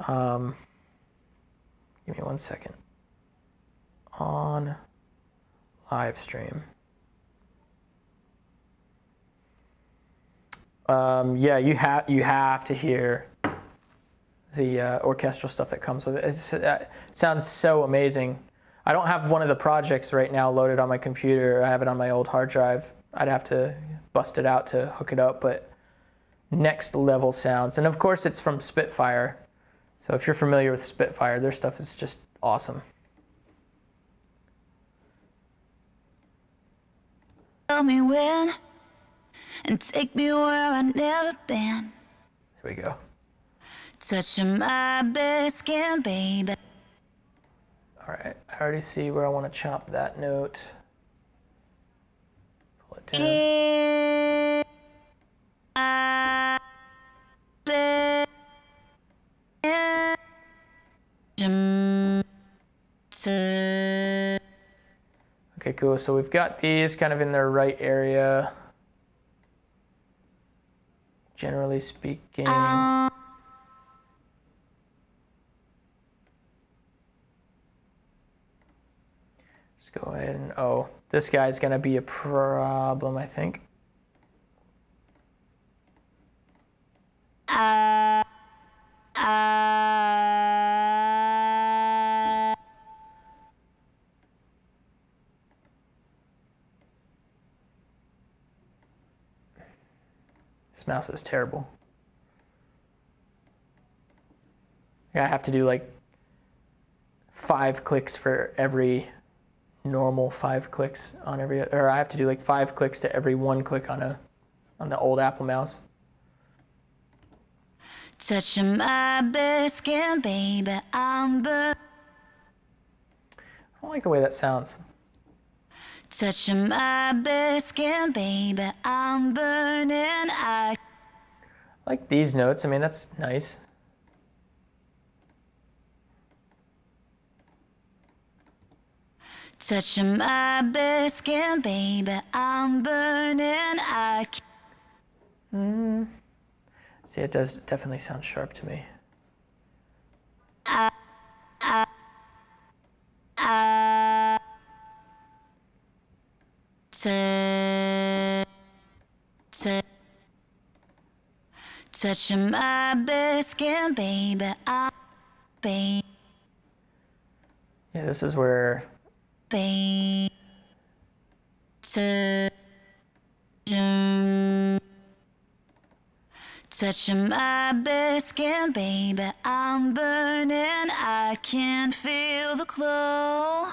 Um, give me one second. On live stream. Um, yeah, you have you have to hear the uh, orchestral stuff that comes with it. Uh, it sounds so amazing. I don't have one of the projects right now loaded on my computer. I have it on my old hard drive. I'd have to bust it out to hook it up, but next level sounds. And of course, it's from Spitfire. So if you're familiar with Spitfire, their stuff is just awesome. Tell me when and take me where I've never been. Here we go. Touching my bare skin, baby. All right, I already see where I want to chop that note. To Okay, cool. So we've got these kind of in their right area. Generally speaking. Just go ahead and, oh, this guy's gonna be a problem, I think. I, I, This mouse is terrible. I have to do like five clicks for every normal five clicks on every, or I have to do like five clicks to every one click on a, on the old Apple mouse. touching my bare skin, baby. I'm. I don't like the way that sounds. Touching my bare skin, baby, I'm burning. I I like these notes. I mean, that's nice. Touching my bare skin, baby, I'm burning. I can't mm. See, it does definitely sound sharp to me. t- t- touching my bare skin, baby, I'm baby, Yeah, this is where baby. Touching, my bare skin, baby, I'm burning. I can feel the glow.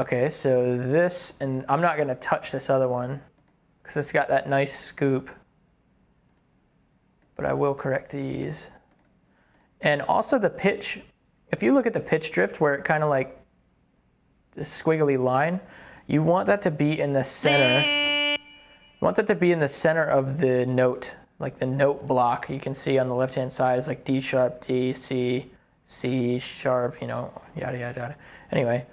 Okay, so this, and I'm not gonna touch this other one because it's got that nice scoop. But I will correct these. And also the pitch, if you look at the pitch drift where it kind of like squiggly line, you want that to be in the center. You want that to be in the center of the note, like the note block. You can see on the left hand side is like D sharp, D, C, C sharp, you know, yada, yada, yada. Anyway,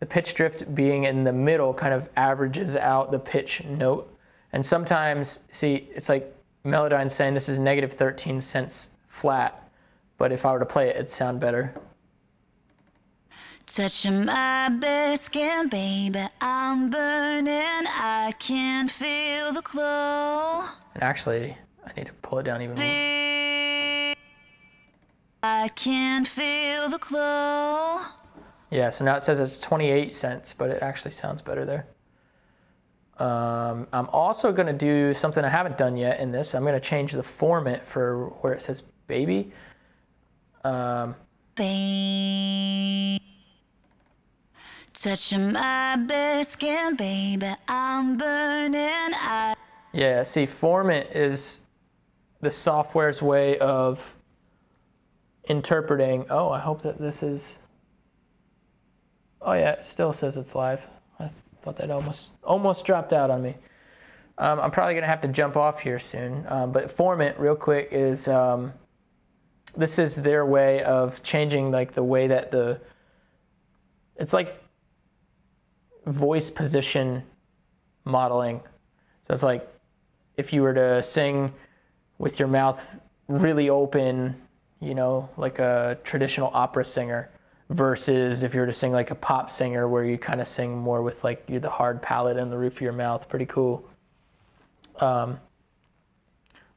the pitch drift being in the middle kind of averages out the pitch note. And sometimes, see, it's like Melodyne saying this is negative 13 cents flat, but if I were to play it, it'd sound better. Touching my bare skin, baby, I'm burning. I can feel the glow. And actually, I need to pull it down even more. I can feel the glow. Yeah, so now it says it's 28 cents, but it actually sounds better there. Um, I'm also going to do something I haven't done yet in this. I'm going to change the formant for where it says baby. Um, Babe. Touching my bare skin, baby, I'm burning. I Yeah, see, Formant is the software's way of interpreting. Oh, I hope that this is. Oh yeah, it still says it's live. I thought that almost almost dropped out on me. Um, I'm probably gonna have to jump off here soon. Um, but Formant, real quick, is um, this is their way of changing like the way that the. It's like voice position modeling. So it's like if you were to sing with your mouth really open, you know, like a traditional opera singer, versus if you were to sing like a pop singer where you kind of sing more with like you the hard palate and the roof of your mouth. Pretty cool. Um,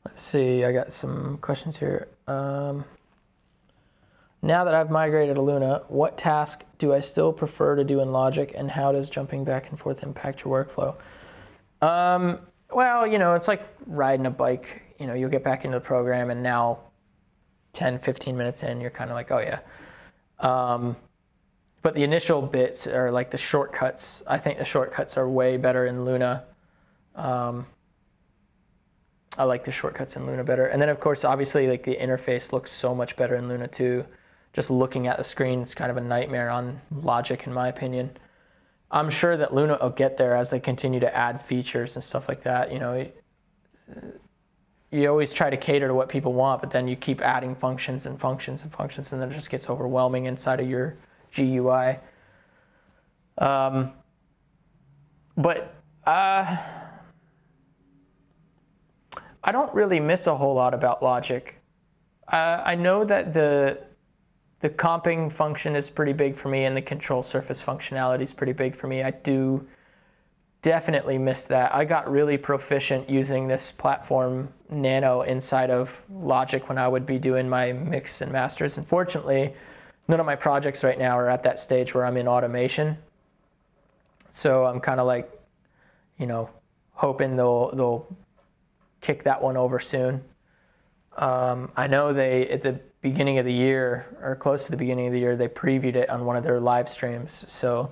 let's see, I got some questions here. Um, now that I've migrated to Luna, what task do I still prefer to do in Logic, and how does jumping back and forth impact your workflow? Um, well, you know, it's like riding a bike. You know, you'll get back into the program, and now 10, 15 minutes in, you're kind of like, oh, yeah. Um, but the initial bits are like the shortcuts. I think the shortcuts are way better in Luna. Um, I like the shortcuts in Luna better. And then, of course, obviously, like the interface looks so much better in Luna too. Just looking at the screen is kind of a nightmare on Logic, in my opinion. I'm sure that Luna will get there as they continue to add features and stuff like that. You know, you always try to cater to what people want, but then you keep adding functions and functions and functions, and then it just gets overwhelming inside of your GUI. Um, but uh, I don't really miss a whole lot about Logic. Uh, I know that the the comping function is pretty big for me, and the control surface functionality is pretty big for me. I do definitely miss that. I got really proficient using this platform Nano inside of Logic when I would be doing my mix and masters. Unfortunately, none of my projects right now are at that stage where I'm in automation. So I'm kind of like, you know, hoping they'll they'll kick that one over soon. Um, I know they the beginning of the year or close to the beginning of the year they previewed it on one of their live streams, so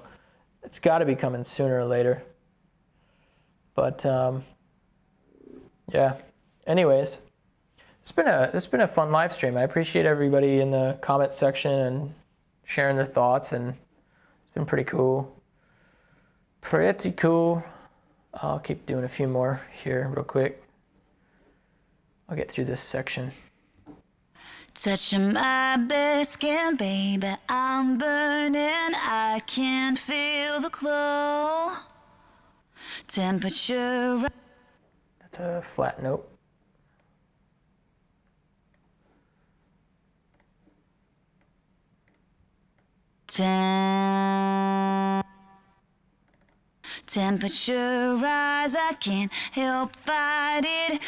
it's got to be coming sooner or later. But um, yeah. Anyways, it's been a it's been a fun live stream. I appreciate everybody in the comment section and sharing their thoughts, and it's been pretty cool. Pretty cool. I'll keep doing a few more here real quick. I'll get through this section. Touching my bare skin, baby, I'm burning. I can feel the glow. Temperature. That's a flat note. Tem- temperature rise, I can't help fight it.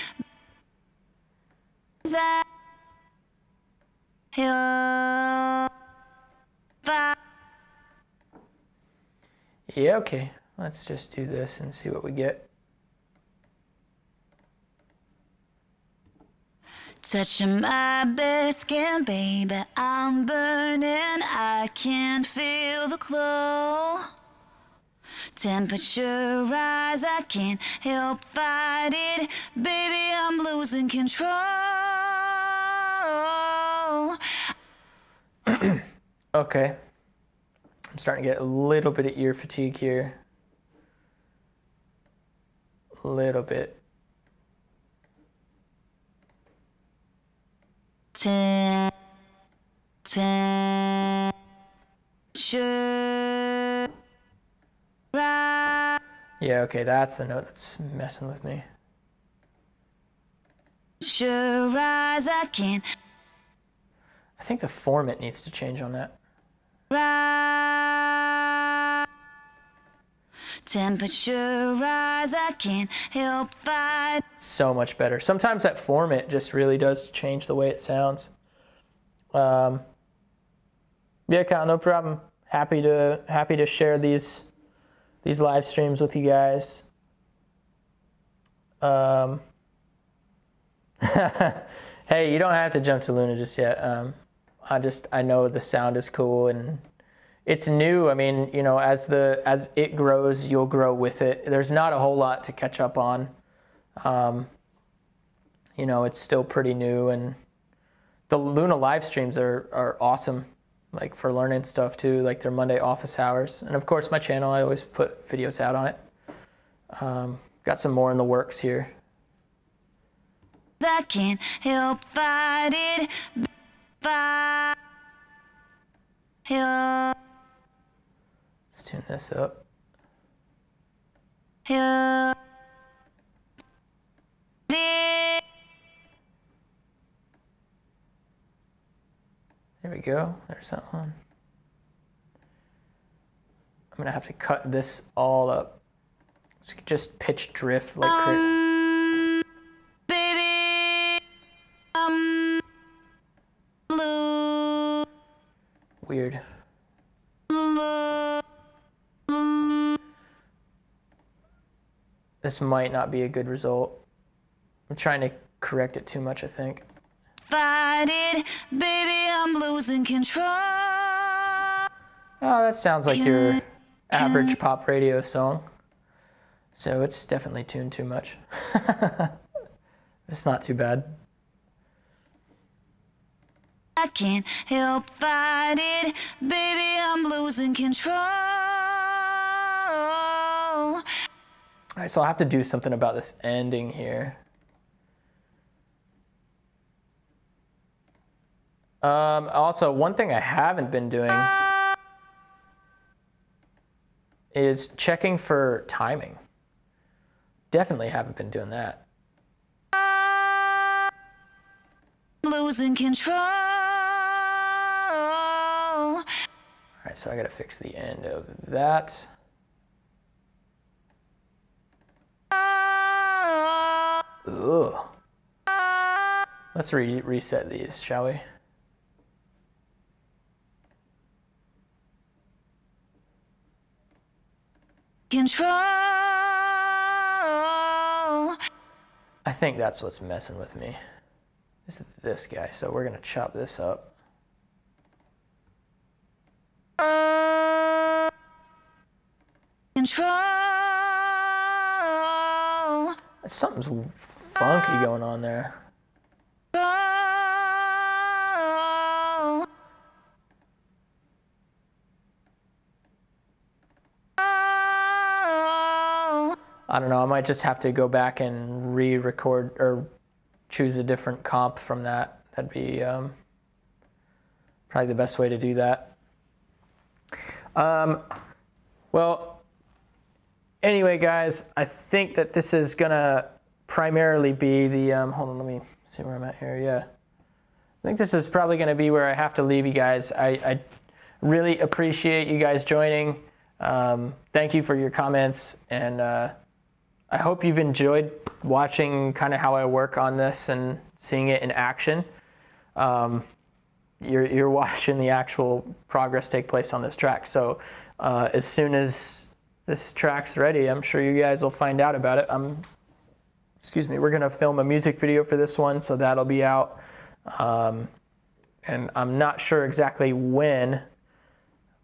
Yeah, okay. Let's just do this and see what we get. Touching my bare skin, baby, I'm burning. I can't feel the glow. Temperature rise, I can't help fight it. Baby, I'm losing control. Okay. I'm starting to get a little bit of ear fatigue here. A little bit. Tem- Temperature rise. Yeah, okay, that's the note that's messing with me. Sure rise, I can't I think the formant needs to change on that. rise. Temperature rise, I can't help fight. So much better. Sometimes that formant just really does change the way it sounds. Um, yeah, Kyle, no problem. Happy to happy to share these these live streams with you guys. Um, hey, you don't have to jump to Luna just yet. Um, I just I know the sound is cool and it's new. I mean, you know, as the as it grows, you'll grow with it. There's not a whole lot to catch up on. Um, you know, it's still pretty new, and the Luna live streams are are awesome. Like for learning stuff too, like their Monday office hours, and of course my channel. I always put videos out on it. Um, got some more in the works here. I can't help fight it. Let's tune this up. There we go. There's that one. I'm gonna have to cut this all up. So you can just pitch drift like Um, weird. This might not be a good result. I'm trying to correct it too much, I think. Fight it, baby, I'm losing control. Oh, that sounds like your average pop radio song. So it's definitely tuned too much. it's not too bad. I can't help fight it, baby, I'm losing control. All right, so I'll have to do something about this ending here. Um, also, one thing I haven't been doing is checking for timing. Definitely haven't been doing that. Losing control. Right, so I gotta fix the end of that. Ugh. Let's re- reset these, shall we? Control. I think that's what's messing with me. Is this guy. So we're gonna chop this up. Control. Something's funky going on there. I don't know. I might just have to go back and re-record or choose a different comp from that. That'd be um, probably the best way to do that. Um, well, anyway, guys, I think that this is gonna primarily be the. Um, hold on, let me see where I'm at here. Yeah, I think this is probably gonna be where I have to leave you guys. I, I really appreciate you guys joining. Um, thank you for your comments, and uh, I hope you've enjoyed watching kind of how I work on this and seeing it in action. Um, you're, you're watching the actual progress take place on this track. So uh, as soon as this track's ready, I'm sure you guys will find out about it. I'm, excuse me, we're gonna film a music video for this one, so that'll be out. Um, and I'm not sure exactly when,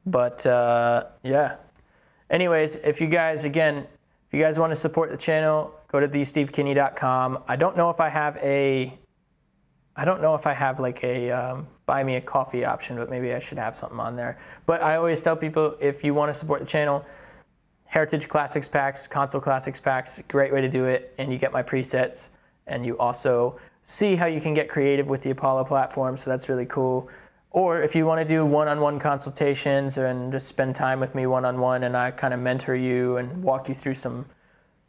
but uh, yeah. Anyways, if you guys, again, if you guys want to support the channel, go to thestevekinney.com. I don't know if I have a, I don't know if I have like a um, buy me a coffee option, but maybe I should have something on there. But I always tell people if you want to support the channel, Heritage Classics packs, Console Classics packs, great way to do it. And you get my presets, and you also see how you can get creative with the Apollo platform. So that's really cool. Or if you want to do one-on-one consultations and just spend time with me one-on-one, and I kind of mentor you and walk you through some,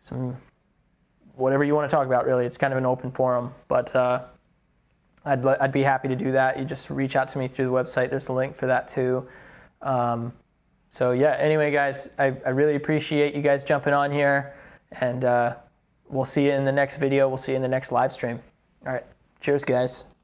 some, whatever you want to talk about. Really, it's kind of an open forum. But uh, I'd I'd be happy to do that. You just reach out to me through the website. There's a link for that too. Um, so yeah. Anyway, guys, I, I really appreciate you guys jumping on here, and uh, we'll see you in the next video. We'll see you in the next live stream. All right. Cheers, guys.